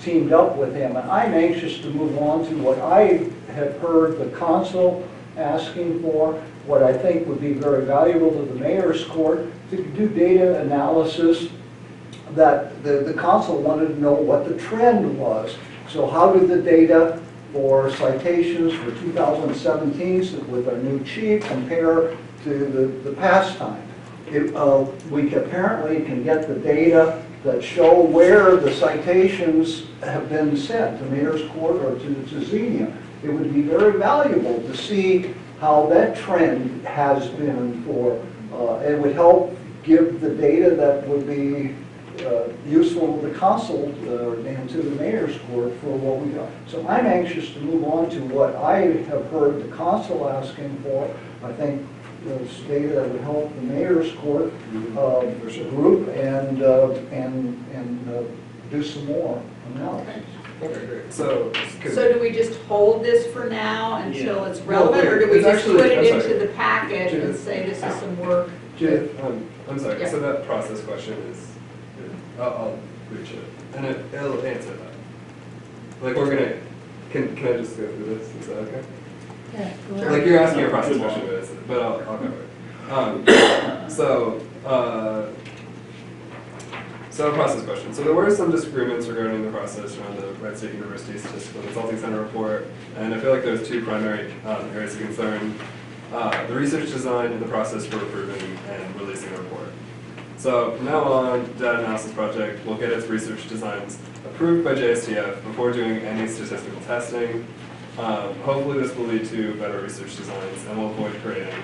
teamed up with him, and I'm anxious to move on to what I have heard the council asking for, what I think would be very valuable to the mayor's court, to do data analysis that the, the council wanted to know what the trend was. So how did the data for citations for 2017 with our new chief compare to the, the past time? It, uh, we apparently can get the data that show where the citations have been sent, to mayor's court or to, to Xenia. It would be very valuable to see how that trend has been for, uh, it would help give the data that would be uh, useful to the council uh, and to the mayor's court for what we got. So I'm anxious to move on to what I have heard the council asking for. I think there's data that would help the mayor's court uh, group and, uh, and, and uh, do some more analysis. Okay, great. So, So do we just hold this for now until Yeah. it's relevant, or do we it's just actually- put it I'm into sorry. the package and say this is some work? Judith, um, I'm sorry, Yeah. so that process question is, I'll, I'll reach it, and it, it'll answer that. Like, we're gonna, can, can I just go through this, is that okay? Like, you're asking a process question, but I'll, I'll cover it. Um, so, uh, so a process question. So there were some disagreements regarding the process around the Wright State University Statistical Consulting Center report, and I feel like there's two primary um, areas of concern. Uh, the research design and the process for approving and releasing the report. So from now on, data analysis project will get its research designs approved by JSTF before doing any statistical testing. Um, hopefully this will lead to better research designs and will avoid creating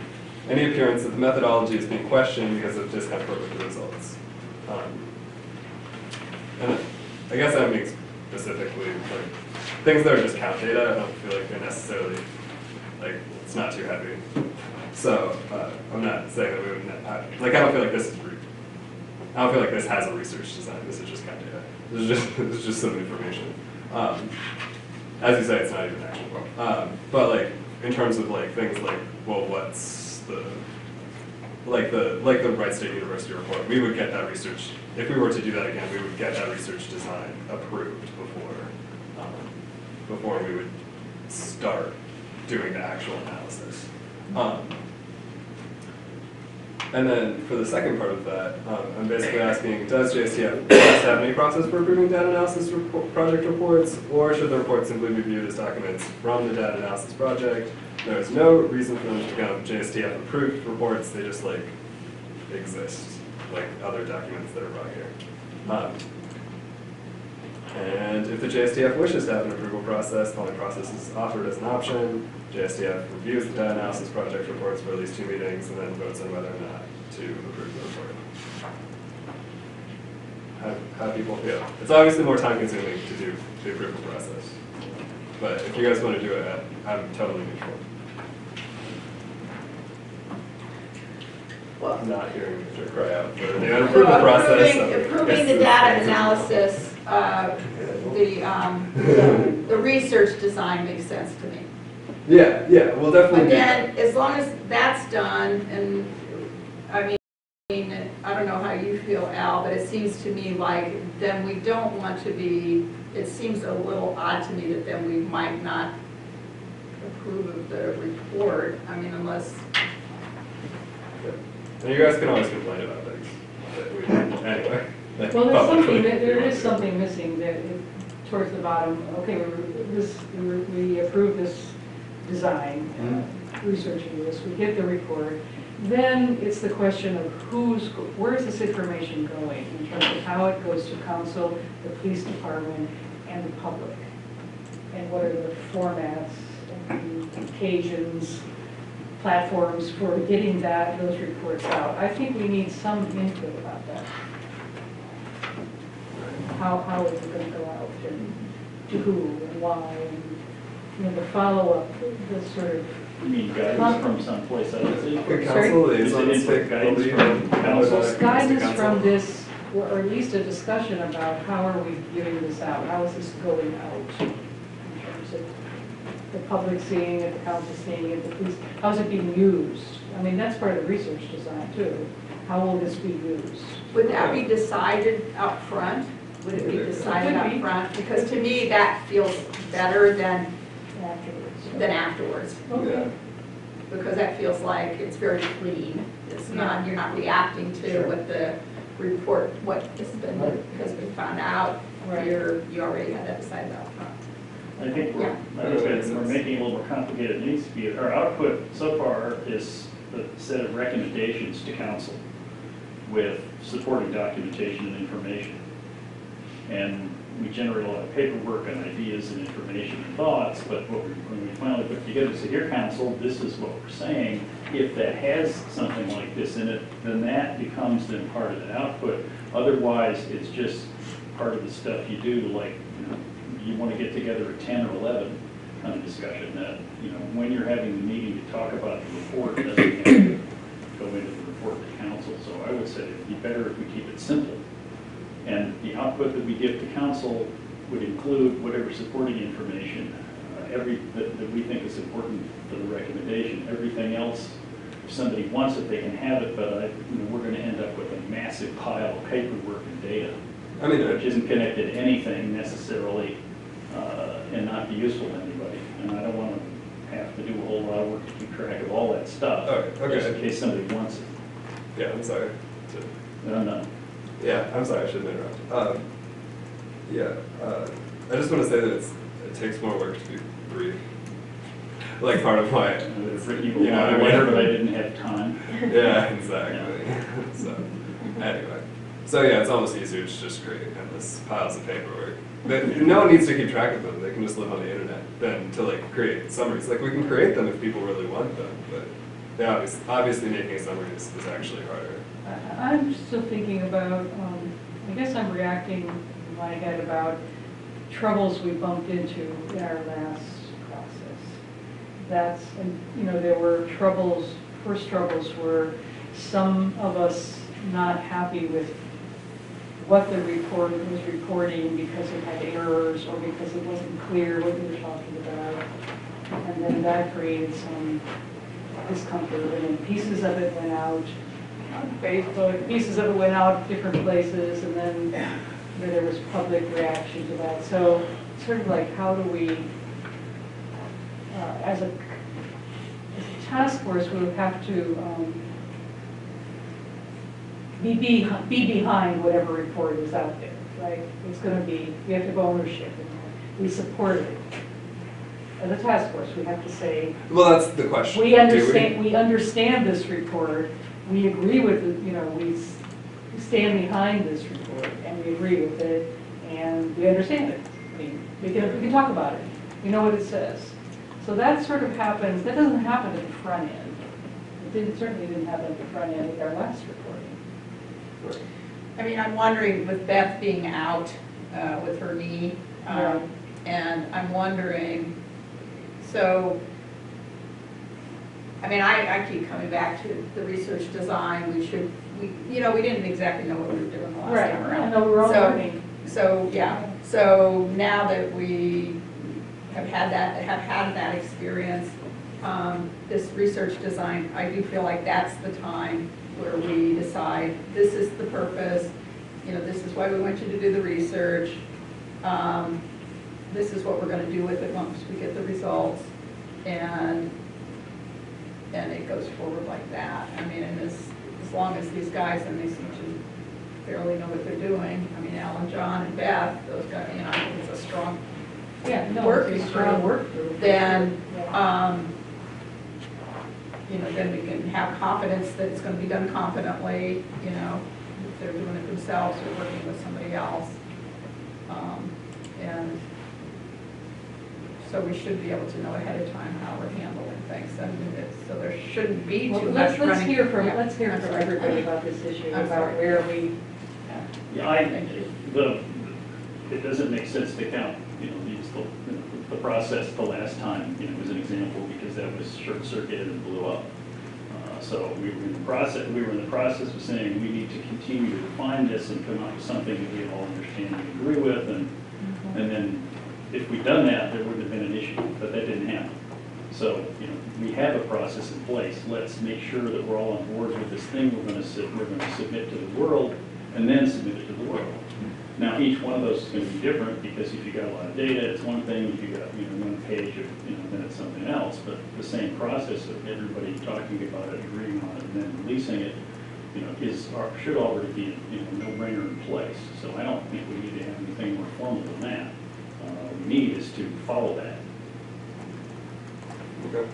any appearance that the methodology is being questioned because of discomfort with results. Um, and I guess I'm being specifically, like, things that are just count data, I don't feel like they're necessarily, like, it's not too heavy. So, uh, I'm not saying that we would, I- like, I don't feel like this is, I don't feel like this has a research design, this is just count data. This is just, this is just some information. Um, as you say, it's not even actionable. Um, but like, in terms of like, things like, well, what's the, like the, like the Wright State University report, we would get that research, if we were to do that again, we would get that research design approved before, um, before we would start doing the actual analysis. Um, and then for the second part of that, um, I'm basically asking, does JSTF have any process for approving data analysis report, project reports? Or should the reports simply be viewed as documents from the data analysis project? There is no reason for them to become JSTF approved reports, they just like exist, like other documents that are brought here. Um, and if the JSTF wishes to have an approval process, only process is offered as an option. JSTF reviews the data analysis project reports for at least two meetings and then votes on whether or not to approve the report. How, how do people feel? It's obviously more time consuming to do the approval process. But if you guys want to do it, I'm totally neutral. I'm not hearing Victor cry out for the approval process. Approving, so approving the data analysis, uh, the, um, the- the research design makes sense to me. Yeah, yeah, we'll definitely do that. Again, as long as that's done, and, I mean, I don't know how you feel, Al, but it seems to me like then we don't want to be, it seems a little odd to me that then we might not approve of the report, I mean, unless, And you guys can always complain about things. that we- Anyway. Well, there's something, that- there is something missing that, towards the bottom, okay, we, this, we approve this design, uh, researching this, we get the report. Then it's the question of who's, where's this information going in terms of how it goes to council, the police department, and the public? And what are the formats, and the occasions, platforms for getting that, those reports out? I think we need some input about that. How, how is it gonna go out, and to who, and why, and, you know, the follow-up, the sort of You mean guidance from someplace else? The Sorry? council Is it liaisons input take the guidance from council? whether it comes to guidance from this, or or at least a discussion about how are we giving this out? How is this going out? In terms of the public seeing it, the council seeing it, the police, how's it being used? I mean, that's part of the research design too. How will this be used? would that be decided up front? Would it be decided Could up be. front? Because to me, that feels better than, afterwards? than afterwards. Okay. because that feels like it's very clean. It's not, you're not reacting to what the report, what has been, has been found out. Right. You're, you already had that decided up front. I think we're, Yeah. I think we're- we're making it a little more complicated than it needs to be. Our output so far is a set of recommendations to council with supporting documentation and information. And we generate a lot of paperwork and ideas and information and thoughts, but we, when we finally put together, say, here, council, this is what we're saying. If that has something like this in it, then that becomes then part of the output. Otherwise, it's just part of the stuff you do, like, you know, you want to get together at ten or eleven kind of discussion that, you know, when you're having the meeting to talk about the report, it doesn't have to go into the report to council. So I would say it'd be better if we keep it simple. And the output that we give to council would include whatever supporting information, uh, every, that, that we think is important for the recommendation. Everything else, if somebody wants it, they can have it, but I, you know, we're gonna end up with a massive pile of paperwork and data, I mean, which isn't connected to anything necessarily, uh, and not be useful to anybody. And I don't wanna have to do a whole lot of work to keep track of all that stuff. Okay, okay. Just in case somebody wants it. yeah, I'm sorry. to- No, no. Yeah, I'm sorry, I shouldn't interrupt. Um, yeah, uh, I just want to say that it's, it takes more work to be brief. Like part of why, I've you you know what I long letter, but I didn't have time. Yeah, exactly. So, anyway, so yeah, it's almost easier to just create endless piles of paperwork. But no one needs to keep track of them, they can just live on the internet, than to like create summaries. Like, we can create them if people really want them, but yeah, obviously, obviously making summaries is actually harder. I'm still thinking about, um, I guess I'm reacting in my head about troubles we bumped into in our last process. That's, and, you know, there were troubles, first troubles were some of us not happy with what the report was reporting because it had errors or because it wasn't clear what we were talking about. And then that created some discomfort, and then pieces of it went out on Facebook, pieces of it went out different places, and then there was public reaction to that. So sort of like, how do we, uh, as a, as a task force, we would have to um, be, be, be behind whatever report is out there, right? It's gonna be, we have to have ownership, and we support it. As a task force, we have to say, Well, that's the question. we Do understand, we understand this report, we agree with it, you know, we s- we stand behind this report, and we agree with it, and we understand it. I mean, we can, we can talk about it, we know what it says. So that sort of happens, that doesn't happen at the front end. It didn't, certainly didn't happen at the front end with our last reporting. I mean, I'm wondering with Beth being out uh, with her knee, Right. um, and I'm wondering, so, I mean, I, I keep coming back to the research design, we should, we, you know, we didn't exactly know what we were doing the last Right, time I around. know, we're all So- learning. So, yeah, so now that we have had that, have had that experience, um, this research design, I do feel like that's the time where we decide, this is the purpose, you know, this is why we want you to do the research. Um, This is what we're gonna do with it once we get the results, and, and it goes forward like that. I mean, and as, as long as these guys, and they seem to fairly know what they're doing, I mean, Alan, John, and Beth, those guys, you know, I think it's a strong Yeah, no, working it's a strong group, work group. then, um, you know, then we can have confidence that it's gonna be done competently, you know, if they're doing it themselves or working with somebody else. Um, And so we should be able to know ahead of time how we're handling things, and it's, so there shouldn't be Well, too much let's, running. let's hear from, Yeah, let's hear I'm from sorry. everybody about this issue, I'm about sorry. where we, Yeah, I, Thank you. the, it doesn't make sense to count, you know, use the, the process the last time, you know, as an example, because that was short circuited and blew up. Uh, So we were in the process, we were in the process of saying, we need to continue to refine this and come up with something that we all understand and agree with, and, and then if we'd done that, there wouldn't have been an issue, but that didn't happen. So, you know, we have a process in place, let's make sure that we're all on board with this thing we're gonna sit, we're gonna submit to the world, and then submit it to the world. Now, each one of those is gonna be different, because if you got a lot of data, it's one thing, if you got, you know, one page of, you know, then it's something else, but the same process of everybody talking about it, agreeing on it, and then releasing it, you know, is, or should already be, you know, no-brainer in place. So I don't think we need to have anything more formal than that. What we need is to follow that. Okay.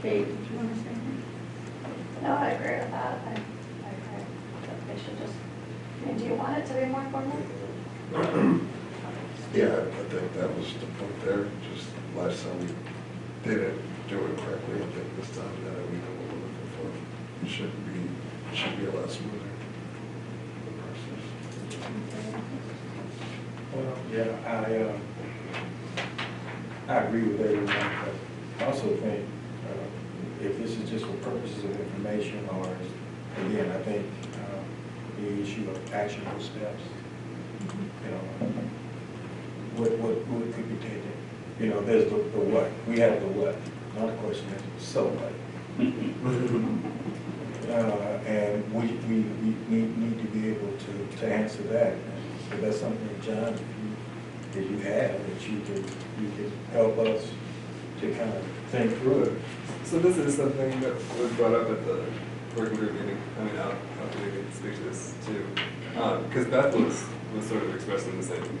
Kate, did you want to say anything? No, I agree with that. I, I agree that they should just, I mean, do you want it to be more formal? Yeah, I think that was the point there, just last time we didn't do it correctly, I think this time that we know what we're looking for. It should be, it should be a lot smoother. the process. Well, yeah, I, um, I agree with everyone, but I also think, uh, if this is just for purposes of information or, again, I think, um, the issue of actionable steps, you know, what, what, what could be taken? You know, there's the, the what, we have the what, now the question is, so what? Uh, and we, we, we need, need to be able to, to answer that. That's something, John, if you, if you have, that you could, you could help us to kind of think through it. So this is something that was brought up at the working group meeting, I mean, can maybe speak to this too. Because Beth was, was sort of expressing the same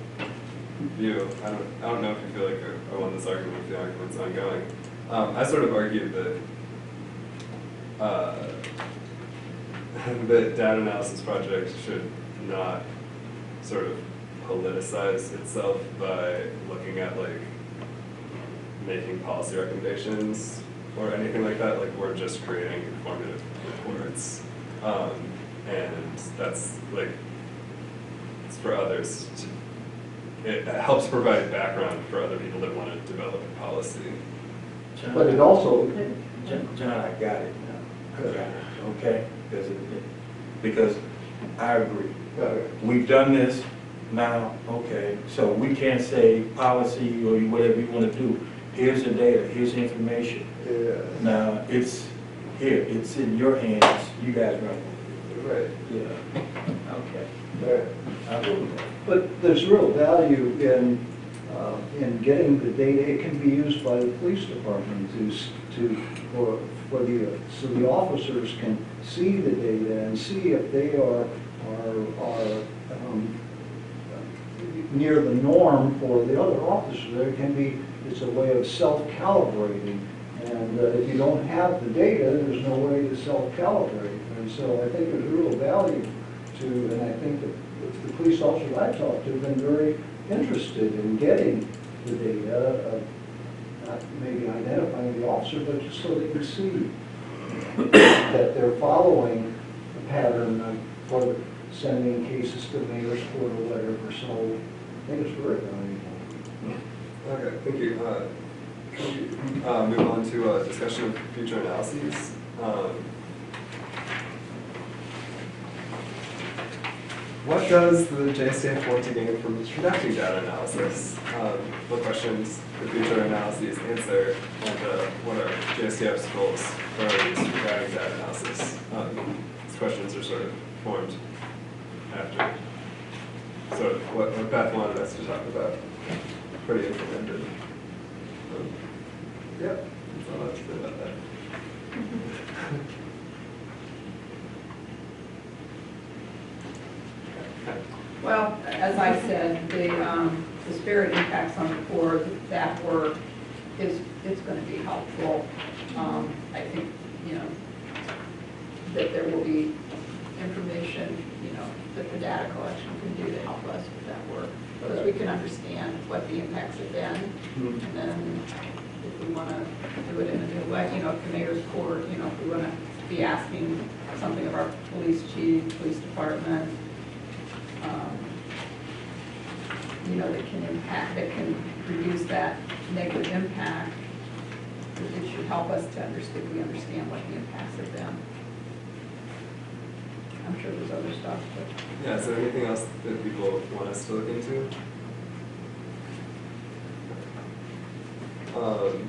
view. I don't, I don't know if you feel like I- I won this argument, if the argument's ongoing. Um, I sort of argued that, uh, the data analysis project should not sort of politicize itself by looking at like making policy recommendations or anything like that, like we're just creating informative reports. Um, and that's like, it's for others to, it helps provide background for other people that want to develop a policy. But it also, John, John, I got it now. I got it, okay? Because, it- because I agree. We've done this now, okay, so we can't say policy or whatever you want to do. Here's the data, here's the information. Yeah. Now, it's here, it's in your hands, you guys run it. Right. Yeah, okay. Right. I go with that. But there's real value in, uh, in getting the data, it can be used by the police department to, s- to, for, for the, uh, so the officers can see the data and see if they are, are, are, um, near the norm for the other officers. There can be, it's a way of self-calibrating. And uh, if you don't have the data, there's no way to self-calibrate. And so I think there's real value to, and I think that the police officers I've talked to have been very interested in getting the data, uh, not maybe identifying the officer, but just so they can see that they're following a pattern of- for sending cases to the mayor's court or whatever. So I think it's very valuable. Okay, thank you. Uh, uh, move on to a discussion of future analyses? Um, What does the JSTF want to gain from conducting data analysis? Um, What questions the future analyses answer, and uh, what are JSTF's goals, priorities regarding data analysis? Um, These questions are sort of formed after, of what what Beth wanted us to talk about, pretty implemented. Um, Yep, that's all I have to say about that. Well, as I said, the um, disparate impacts on the poor, that work is, it's going to be helpful. Um, I think, you know, that there will be information, that the data collection can do to help us with that work. so that we can understand what the impacts have been, and then if we want to do it in a new way, you know, if the mayor's court, you know, if we want to be asking something of our police chief, police department, um, you know, that can impact, that can reduce that negative impact, it should help us to understand, we understand what the impacts have been. I'm sure there's other stuff, but. Yeah, is there anything else that people want us to look into? Um,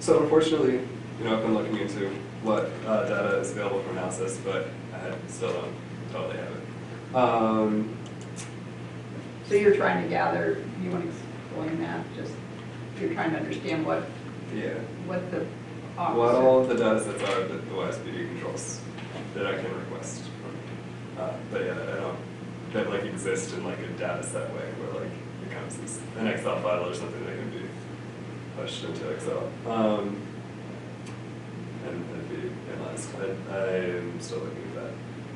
So unfortunately, you know, I've been looking into what uh, data is available for analysis, but I still don't totally have it. Um, So you're trying to gather, you want to explain that, just, you're trying to understand what, Yeah, what the what all the data sets are that the YSPD controls that I can request. Uh, But yeah, I don't, that like exist in like a data set way where like it comes as an Excel file or something that can be pushed into Excel. Um, And and be analyzed. I, I am still looking at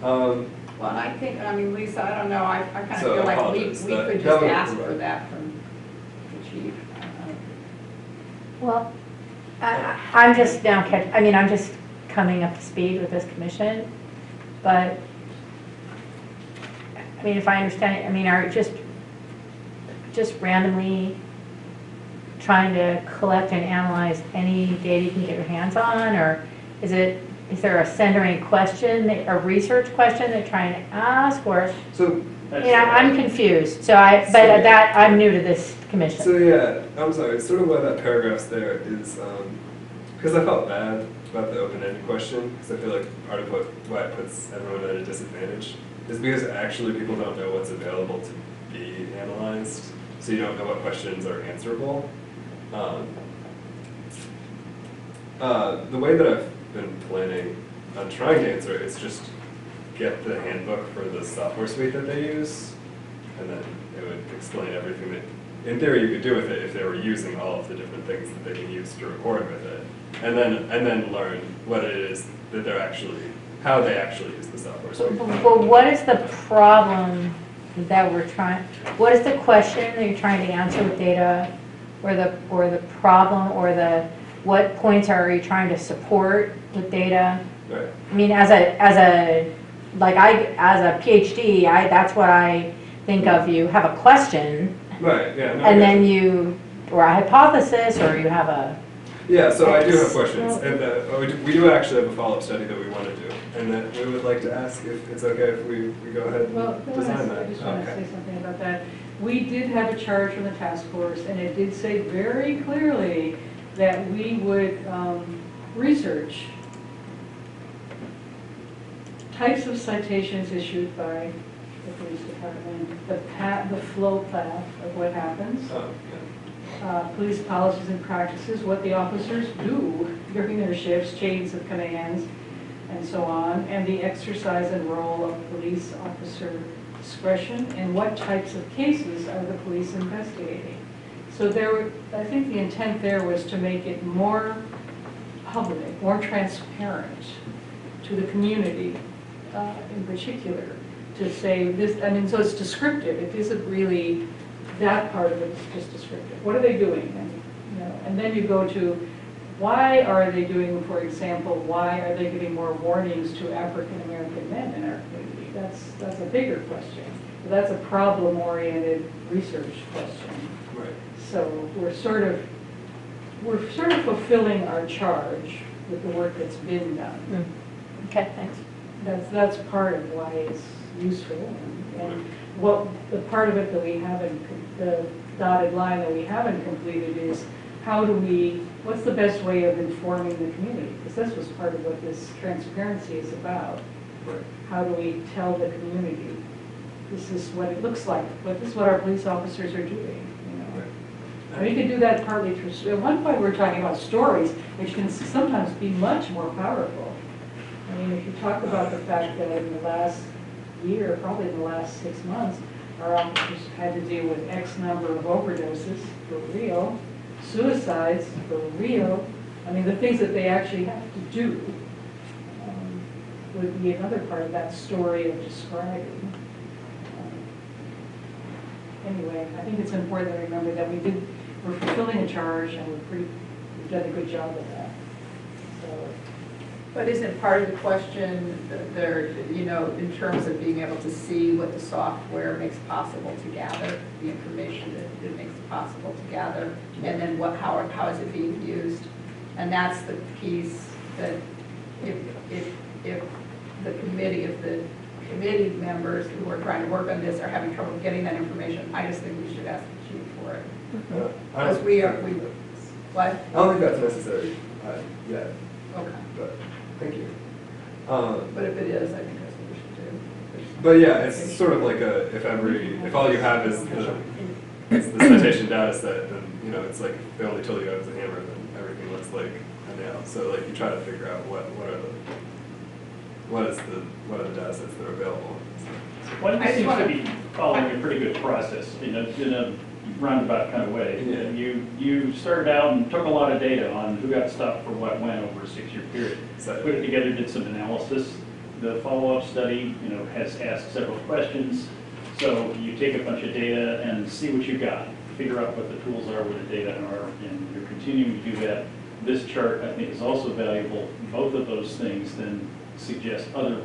that. Um, Well, I think, I mean, Lisa, I don't know, I, I kind of So, feel like we, we that- could just would- ask for that from the chief. I don't know. Well, I- I- I'm just now catch, I mean, I'm just coming up to speed with this commission, but, I mean, if I understand it, I mean, are you just, just randomly trying to collect and analyze any data you can get your hands on, or is it, is there a centering question, that- a research question they're trying to ask, or, So, I mean, I- I'm confused, so I, but that, I'm new to this commission. so yeah, I'm sorry, it's sort of why that paragraph's there is, um, because I felt bad about the open-ended question, because I feel like part of what, why it puts everyone at a disadvantage is because actually people don't know what's available to be analyzed, so you don't know what questions are answerable. Um, uh, the way that I've been planning on trying to answer it's just get the handbook for the software suite that they use, and then it would explain everything that, in theory, you could do with it if they were using all of the different things that they can use to record with it. And then, and then learn what it is that they're actually, how they actually use the software suite. But what is the problem that we're trying, what is the question that you're trying to answer with data? Or the, or the problem, or the, what points are you trying to support with data? Right. I mean, as a, as a, like I, as a PhD, I, that's what I think of, you have a question, Right, yeah. no, I and get then you. you, or a hypothesis, or you have a, Yeah, so I do have questions, and uh, we do- we do actually have a follow-up study that we want to do, and that we would like to ask if it's okay if we, we go ahead Well, and I design that. just want to Okay. say something about that. We did have a charge from the task force, and it did say very clearly that we would um, research types of citations issued by the police department, the path, the flow path of what happens, Oh. Uh, police policies and practices, what the officers do during their shifts, chains of commands, and so on, and the exercise and role of police officer discretion, and what types of cases are the police investigating. So there, were- I think the intent there was to make it more public, more transparent to the community uh, in particular, to say this, I mean, so it's descriptive, it isn't really, that part of it is just descriptive. What are they doing? And, you know, and then you go to, why are they doing, for example, why are they giving more warnings to African-American men in our community? That's, that's a bigger question. That's a problem-oriented research question. Right. So we're sort of, we're sort of fulfilling our charge with the work that's been done. Mm. okay, thanks. That's, that's part of why it's useful. and- And what, the part of it that we haven't, the dotted line that we haven't completed is how do we, what's the best way of informing the community? Because this was part of what this transparency is about. Right. How do we tell the community, this is what it looks like, but this is what our police officers are doing, you know? And we can do that partly through, at one point, we were talking about stories, which can sometimes be much more powerful. I mean, if you talk about the fact that in the last year, probably in the last six months, our officers had to deal with X number of overdoses for real, suicides for real, I mean, the things that they actually have to do um, would be another part of that story of describing. Um, Anyway, I think it's important to remember that we did, we're fulfilling a charge and we're pretty, we've done a good job of that. But isn't part of the question there, you know, in terms of being able to see what the software makes possible to gather, the information that it makes possible to gather, and then what, how, how is it being used? And that's the piece that if, if, if the committee, if the committee members who are trying to work on this are having trouble getting that information, I just think we should ask the chief for it. Uh, I Because don't- we are, we, what? I don't think that's necessary uh, yet, Okay. but, thank you. Um, But if it is, I think that's what we should do. But yeah, it's sort of like a, if every, if all you have is the, is the citation data set, then, you know, it's like, if they only told you I was a hammer, then everything looks like a nail. So like, you try to figure out what, what are the, what is the, what are the data sets that are available. Well, I it just seems to wanna- be following a pretty good process in a, in a roundabout kind of way. Yeah. You, you started out and took a lot of data on who got stopped for what when over a six-year period. So- Put it together, did some analysis. The follow-up study, you know, has asked several questions. So you take a bunch of data and see what you got, figure out what the tools are, where the data are, and you're continuing to do that. This chart, I think, is also valuable. Both of those things then suggest other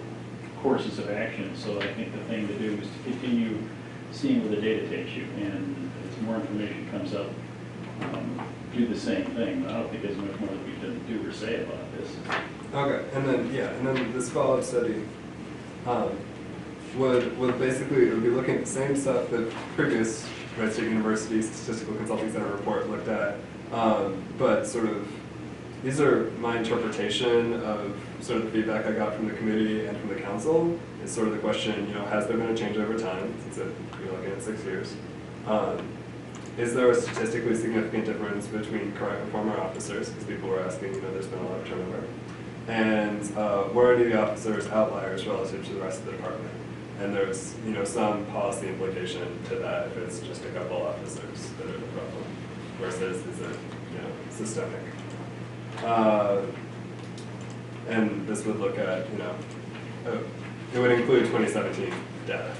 courses of action. So I think the thing to do is to continue seeing where the data takes you, and more information comes up, um, do the same thing. I don't think there's much more that we can do or say about this. Okay, and then, yeah, and then this follow-up study, um, would, would basically, it would be looking at the same stuff that previous Wright State University Statistical Consulting Center report looked at, um, but sort of, these are my interpretation of sort of the feedback I got from the committee and from the council. Is sort of the question, you know, has there been a change over time, since it, you're looking at six years? Um, is there a statistically significant difference between current and former officers? Because people were asking, you know, there's been a lot of turnover. And uh, were any of the officers outliers relative to the rest of the department? And there's, you know, some policy implication to that if it's just a couple officers that are the problem versus is it, you know, systemic. Uh, And this would look at, you know, uh, it would include 2017 data,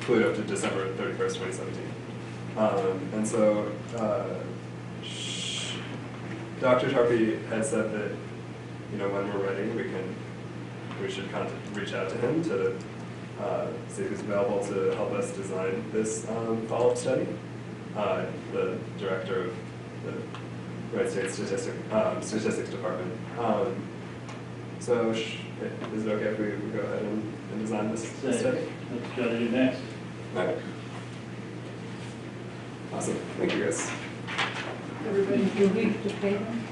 include up to December 31st, 2017. Um, And so uh, Dr. Tarpey had said that, you know, when we're ready, we can, we should contact, reach out to him to uh, see if he's available to help us design this um, follow-up study. Uh, The director of the United State Statistic, um, Statistics Department. Um, So is it okay if we we go ahead and and design this this study? Let's try to do next. Alright. Awesome, thank you guys. Everybody feel we to pay them?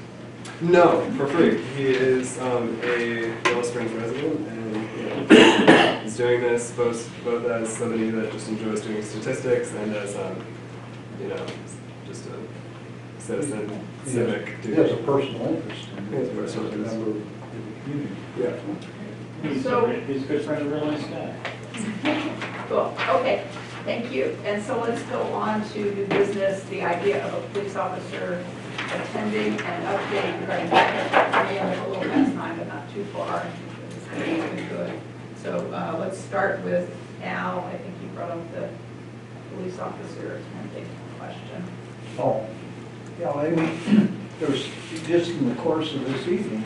No, for free. He is um, a Yellow Springs resident and you know, he's doing this both, both as somebody that just enjoys doing statistics and as, um, you know, just a citizen, civic He has a personal interest in He has a it, personal interest. member of the community. Yeah. He's So- a, he's a good friend of real nice guy. Cool, okay, thank you. And so let's go on to new business, the idea of a police officer attending an update regarding a little past time, but not too far. It's good. So uh, let's start with Al. I think you brought up the police officer attending question. Oh, yeah, I mean, there's, just in the course of this evening,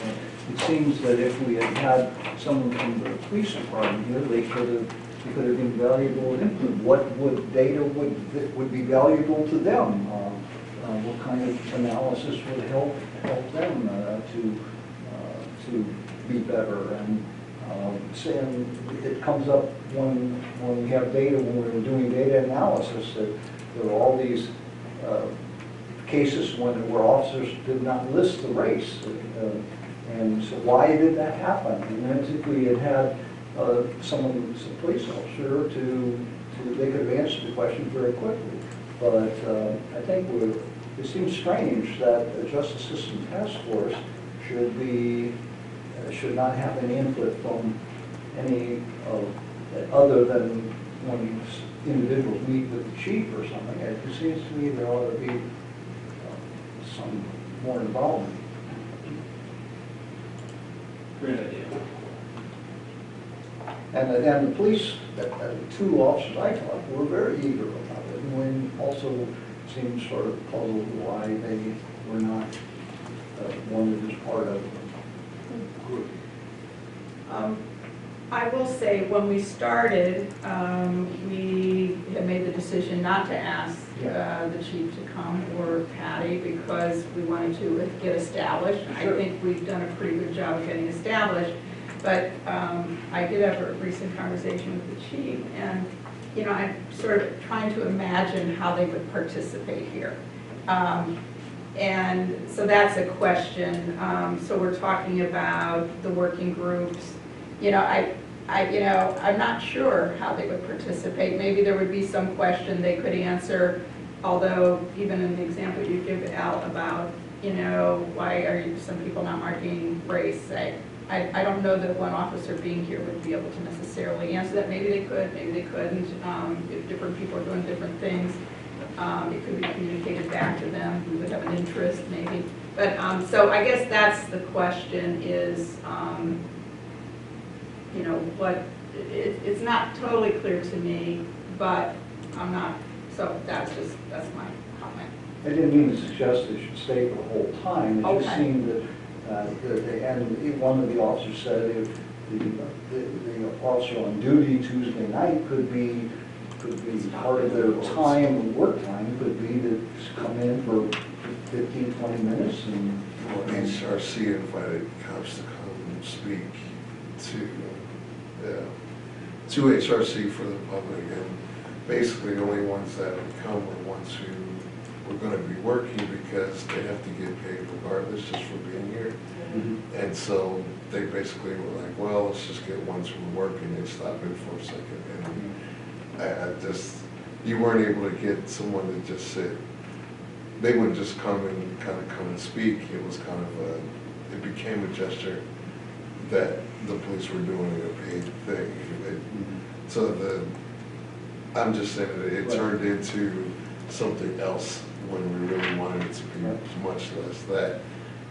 it seems that if we had had someone from the police department here, they could have, they could have been valuable input. What would, data would, that would be valuable to them? Uh, uh, What kind of analysis would help, help them uh, to, uh, to be better? And saying, it comes up when, when we have data, when we're doing data analysis, that there are all these uh, cases when, where officers did not list the race. uh, And so why did that happen? And then if we had had uh, someone, some police officer to, to, they could have answered the question very quickly. But uh, I think it seems strange that a Justice System Task Force should be, uh, should not have any input from any of, other than when individuals meet with the chief or something. It seems to me there ought to be uh, some more involvement. Great idea. And, the- and the police, the the two officers I talked to were very eager about it, and when also seemed sort of puzzled why they were not uh, wanted as part of the group. Um, I will say, when we started, um, we had made the decision not to ask uh, the chief to come or Patti because we wanted to get established. I think we've done a pretty good job of getting established. But um, I did have a recent conversation with the chief, and, you know, I'm sort of trying to imagine how they would participate here. Um, and so that's a question. Um, So we're talking about the working groups. You know, I, I, you know, I'm not sure how they would participate. Maybe there would be some question they could answer, although even in the example you give out about, you know, why are you, some people not marking race, say, I, I don't know that one officer being here would be able to necessarily answer that. Maybe they could, maybe they couldn't. Um, If different people are doing different things, um, it could be communicated back to them, we would have an interest maybe. But, um, so I guess that's the question is, um, you know, what, it, it's not totally clear to me, but I'm not, so that's just, that's my comment. I didn't mean to suggest they should stay for the whole time. It just seemed that, uh, they, and one of the officers said if the, the the officer on duty Tuesday night could be, could be part of their time, work time, could be to come in for 15, 20 minutes and. Well, HRC invited cops to come and speak to, yeah, to HRC for the public, and basically the only ones that would come were ones who were gonna be working because they have to get paid regardless just for being here. Mm-hmm. And so they basically were like, well, let's just get ones who were working and stop in for a second. And I, I just, you weren't able to get someone to just sit. They would just come and kind of come and speak. It was kind of a, it became a gesture that the police were doing a paid thing. It- So the, I'm just saying that it Right. turned into something else when we really wanted it to be much less that.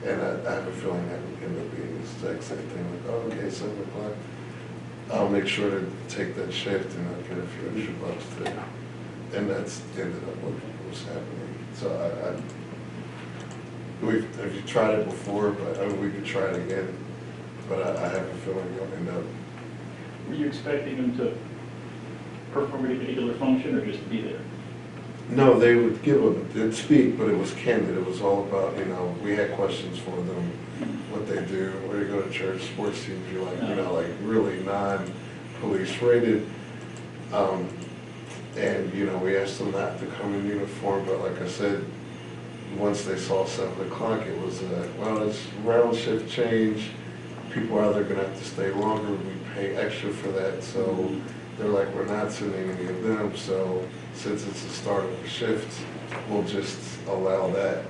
And I, I have a feeling that would end up being the exact same thing, like, oh, okay, seven o'clock. I'll make sure to take that shift and I'll get a few extra bucks too. And that's ended up what was happening. So I, I, we've, you tried it before, but, I mean, we could try it again. But I, I have a feeling you'll end up, Were you expecting them to perform a particular function or just be there? No, they would give a, they'd speak, but it was candid. It was all about, you know, we had questions for them, what they do, where they go to church, sports teams, you like, you know, like really non-police rated. Um, and, you know, we asked them not to come in uniform, but like I said, once they saw seven o'clock, it was, uh, well, it's round shift change. People are either gonna have to stay longer, we pay extra for that, so they're like, we're not sending any of them, so since it's the start of the shift, we'll just allow that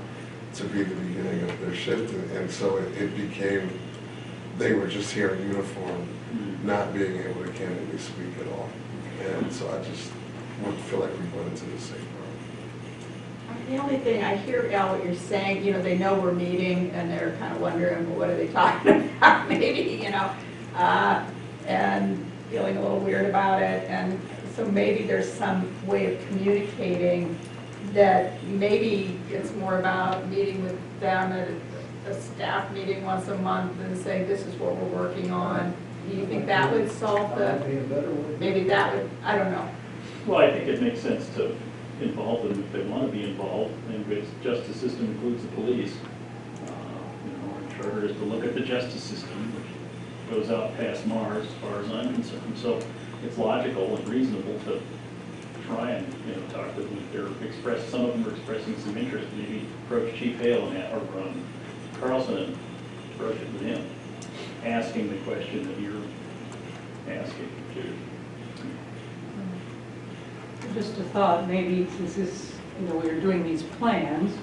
to be the beginning of their shift, and, and so it, it became, they were just here in uniform, not being able to candidly speak at all. And so I just wouldn't feel like we went into the same problem. The only thing, I hear, Al, what you're saying, you know, they know we're meeting and they're kind of wondering, what are they talking about, maybe, you know? uh, And feeling a little weird about it, and so maybe there's some way of communicating that maybe it's more about meeting with them at a- a staff meeting once a month and saying, this is what we're working on. Do you think that would solve the, would be a better way. maybe that would, I don't know. Well, I think it makes sense to involve them if they want to be involved, and the justice system includes the police. Uh, You know, our charter is to look at the justice system, which goes out past Mars, as far as I'm concerned. So it's logical and reasonable to try and, you know, talk to them. They're express, some of them are expressing some interest, maybe approach Chief Hale and, or um, Carlson and approach it with him, asking the question that you're asking too. Just a thought, maybe since this is, you know, we're doing these plans,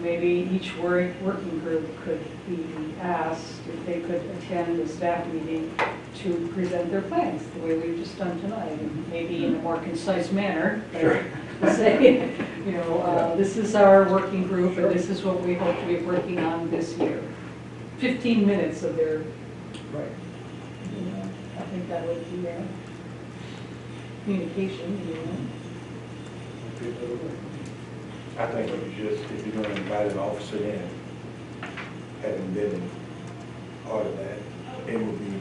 maybe each work, working group could be asked if they could attend a staff meeting to present their plans, the way we've just done tonight, and maybe in a more concise manner. Sure. Say, you know, uh, this is our working group, and this is what we hope to be working on this year. Fifteen minutes of their, Right. you know, I think that would be, uh, communication, you know. Would be a better way. I think if you just, if you're gonna invite an officer in, having been part of that, it would be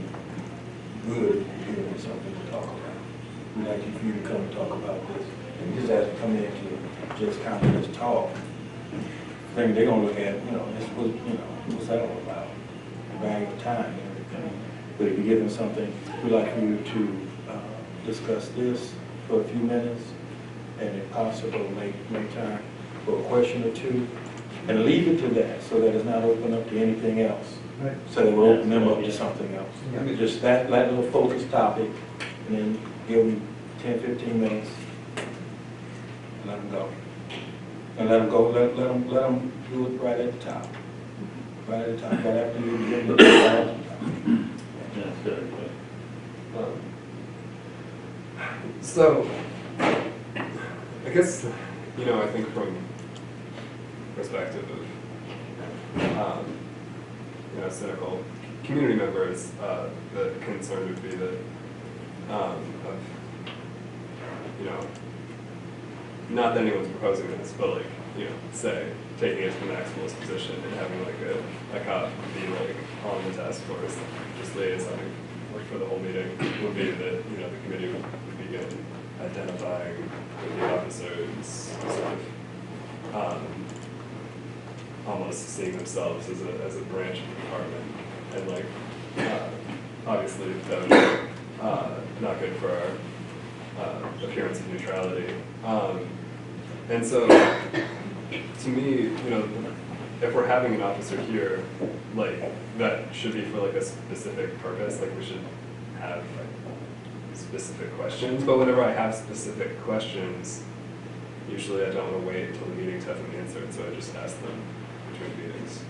good if you them something to talk about. We'd like for you to come and talk about this, and just have to come in to just kind of just talk. I think they're gonna look at, you know, this was, you know, what's that all about? The value of time and everything. But if you give them something, we'd like for you to, uh, discuss this for a few minutes, and if possible, make, make time for a question or two, and leave it to that, so that it's not open up to anything else. Right. So that we'll open them up to something else. Just that, that little focused topic, and then give them 10, 15 minutes, and let them go. And let them go, let, let them, let them do it right at the top. Right at the top, right after you begin to. That's good. Um, So, I guess, you know, I think from perspective of, um, you know, cynical community members, uh, the concern would be that, um, of, you know, not that anyone's proposing this, but like, you know, say, taking it to the maximalist position and having like a, a cop be like on the task force, just liaisoning like for the whole meeting, would be that, you know, the committee would begin identifying the officers, sort of, um, almost seeing themselves as a, as a branch of the department, and like, uh, obviously, that uh, not good for our, uh, appearance of neutrality. Um, and so, to me, you know, if we're having an officer here, like, that should be for like a specific purpose, like we should have like specific questions, but whenever I have specific questions, usually I don't wanna wait until the meetings have them answered, so I just ask them meetings.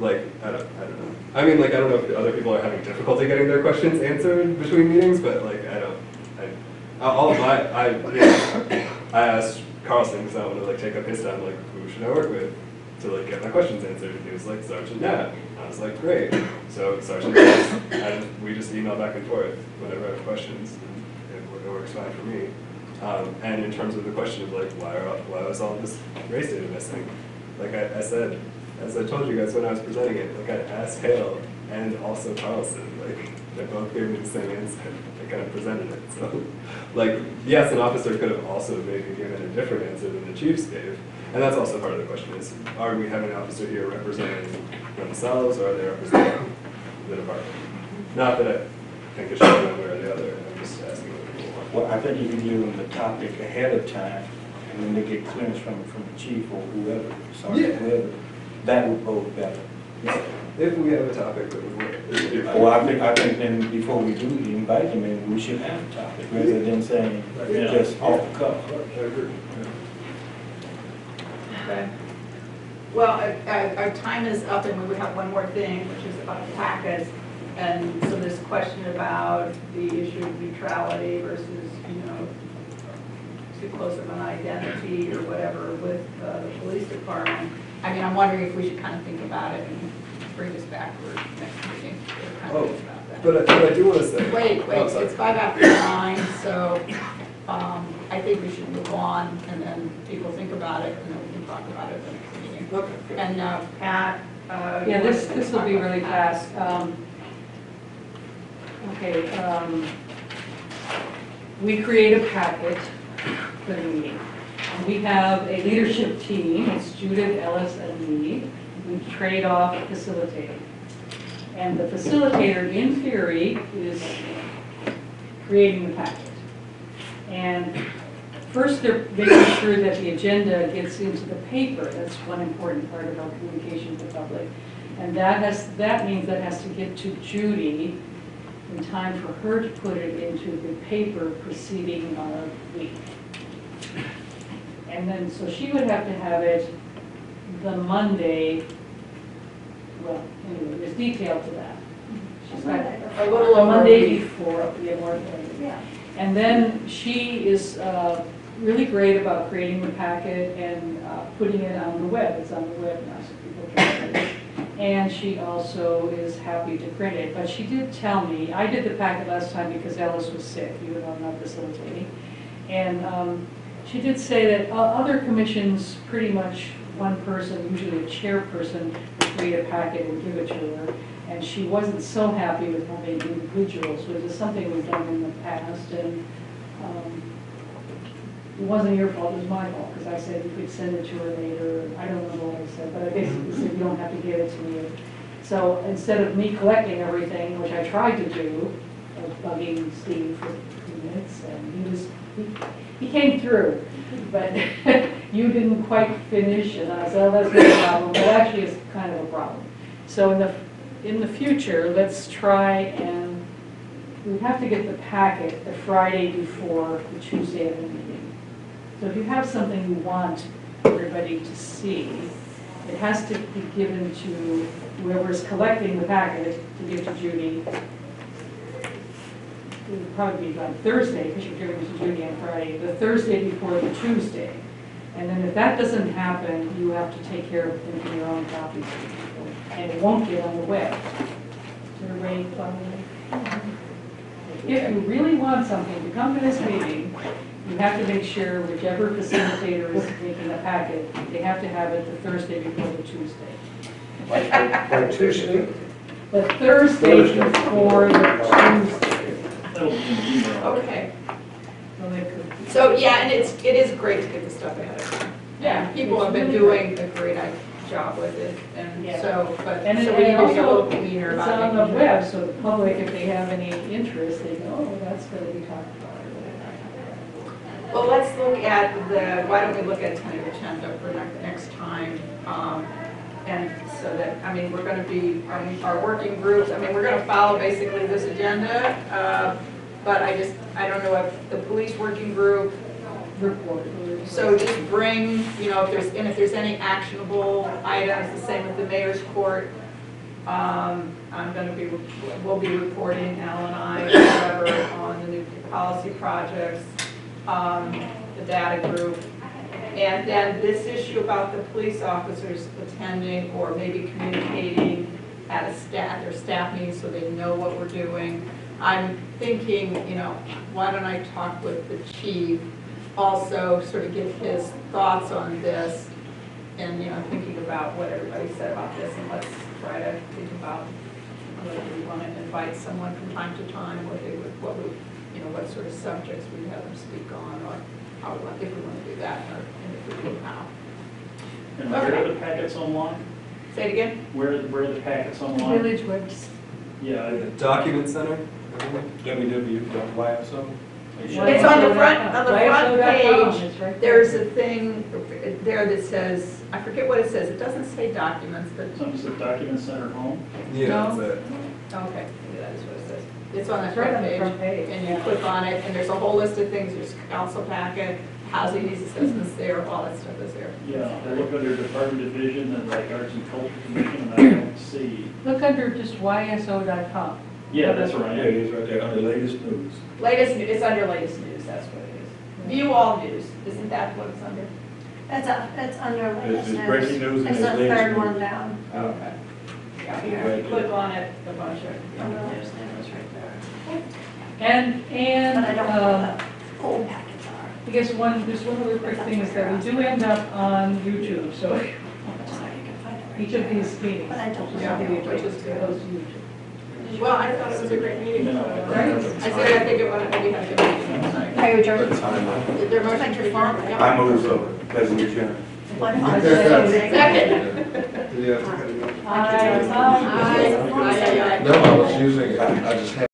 like, I don't, I don't know. I mean, like, I don't know if other people are having difficulty getting their questions answered between meetings, but like, I don't, I, all of my, I, know, I asked Carlson, because I want to like take up his time, like, who should I work with to like get my questions answered? And he was like, Sergeant Nat. I was like, great. So Sergeant Nat, and we just email back and forth whenever I have questions, and it, it works fine for me. Um, and in terms of the question of like, why are, why was all this race data missing? Like I, I said, as I told you guys when I was presenting it, like I asked Hale and also Carlson, like they both gave me the same answer. They kind of presented it. So, like, yes, an officer could have also maybe given a different answer than the chiefs gave. And that's also part of the question is, are we having an officer here representing themselves or are they representing the department? Not that I think it should be one way or the other, I'm just asking what people want. Well, I think you give them the topic ahead of time, and then they get clearance from, from the chief or whoever, sergeant, Yeah. whoever, that would bode better. If we have a topic that would work. Well, I think, I think then before we do invite them in, we should have a topic, rather than saying Yeah. just off the cuff. I agree. Okay. Well, uh, uh, our time is up and we would have one more thing, which is about packets. And so this question about the issue of neutrality versus, you know, too close of an identity or whatever with uh, the police department. I mean, I'm wondering if we should kind of think about it and bring this back for next meeting. kind of Oh, think about that. But I, but I do want to say. Wait, Oh, wait, sorry. it's five after nine, so um, I think we should move on, and then people think about it, and then we can talk about it at the next meeting. Okay. And uh, Pat? uh, Yeah, this, this will be really that? fast. Um, Okay, um, we create a packet for the meeting. We have a leadership team, it's Judith, Ellis, and me. We trade off facilitating. And the facilitator, in theory, is creating the packet. And first, they're making sure that the agenda gets into the paper. That's one important part of our communication to the public. And that has, that means that has to get to Judy in time for her to put it into the paper preceding our week. And then, so she would have to have it the Monday, well, anyway, there's detail to that. She's got A little over Monday before, the more than Yeah. and then she is uh, really great about creating the packet and uh, putting it on the web. It's on the web now, so people can read it. And she also is happy to print it. But she did tell me, I did the packet last time because Alice was sick, even though I'm not facilitating. And um, she did say that o- other commissions, pretty much one person, usually a chairperson, would create a packet and give it to her. And she wasn't so happy with having individuals, which is something we've done in the past. And um, it wasn't your fault, it was my fault, because I said you could send it to her later. I don't remember what I said, but I basically said you don't have to give it to me. So instead of me collecting everything, which I tried to do, was bugging Steve for minutes, and he was, he- he came through. But you didn't quite finish, and I said, oh, that's no problem, but actually it's kind of a problem. So in the, in the future, let's try and, we have to get the packet the Friday before the Tuesday of the meeting. So if you have something you want everybody to see, it has to be given to whoever's collecting the packet to give to Judy. It would probably be on Thursday, because you're giving it to Judy on Friday, the Thursday before the Tuesday. And then if that doesn't happen, you have to take care of printing your own copies people, and it won't get on the web. Is everybody following? If you really want something to come to this meeting, you have to make sure whichever facilitator is making the packet, they have to have it the Thursday before the Tuesday. By Tuesday? The Thursday before the Tuesday. That'll be in the email. Okay, So they could- so, yeah, and it's, it is great to get the stuff ahead of time. Yeah, People have been doing a great job with it, and Yeah. so, but, And so it- we need and to be a little also, cleaner it's about on making the sure. web, so the public, if they have any interest, they go, oh, that's going to be talked about. or whatever. Well, let's look at the, why don't we look at tentative agenda for next, next time? um, And so that, I mean, we're gonna be, our, our working groups, I mean, we're gonna follow basically this agenda. uh, But I just, I don't know if the police working group report. So just bring, you know, if there's, and if there's any actionable items, the same with the mayor's court. Um, I'm gonna be, we'll be reporting, Al and I, whatever, on the new policy projects, um, the data group. And then this issue about the police officers attending or maybe communicating at a staff, their staff meeting so they know what we're doing. I'm thinking, you know, why don't I talk with the chief, also sort of get his thoughts on this, and, you know, thinking about what everybody said about this, and let's try to think about whether we want to invite someone from time to time, what they would, what would, you know, what sort of subjects we'd have them speak on, or how, if we want to do that, or and if we do, how. And where are the packets online? Say it again? Where, where are the packets online? Village webs. Yeah, The document center, www.yso. It's on the front, on the front page, it's right there. there's a thing there that says, I forget what it says, it doesn't say documents, but, something says Document Center Home. yeah, No. that's it. Oh, okay, maybe that is what it says. It's on the It's right front on the page. front page. And you click on it, and there's a whole list of things, there's council packet, housing needs assessments there, all that stuff is there. Yeah, I look under Department of Vision and like Arts and Culture Commission, and I don't see, Look under just YSO.com. yeah, that's right. Yeah, right. it is right there, under latest news. Latest, news. it's under latest news, that's what it is. View all news, isn't that what it's under? It's, a- it's under latest It's news. breaking news and It's it's the latest third news. one down, Okay. Yeah, Right you click on it, the bunch of. under latest news right there. And, and, But I don't know um, what the old packets are. I guess one, there's one other quick thing is that we do end up on YouTube, so That's how you can find it right each of these meetings. But I don't know. Yeah, Videotaped, which is good. goes to YouTube. Well, I thought it was a great meeting. Right? I said, I think it was, we had a good meeting tonight. Are you adjourned? Is there a motion to adjourn? I move so, as we adjourn. What if I I say- Second. Did you have to cut it off? Aye. Aye. Aye, aye, aye. No, I was using it, I just had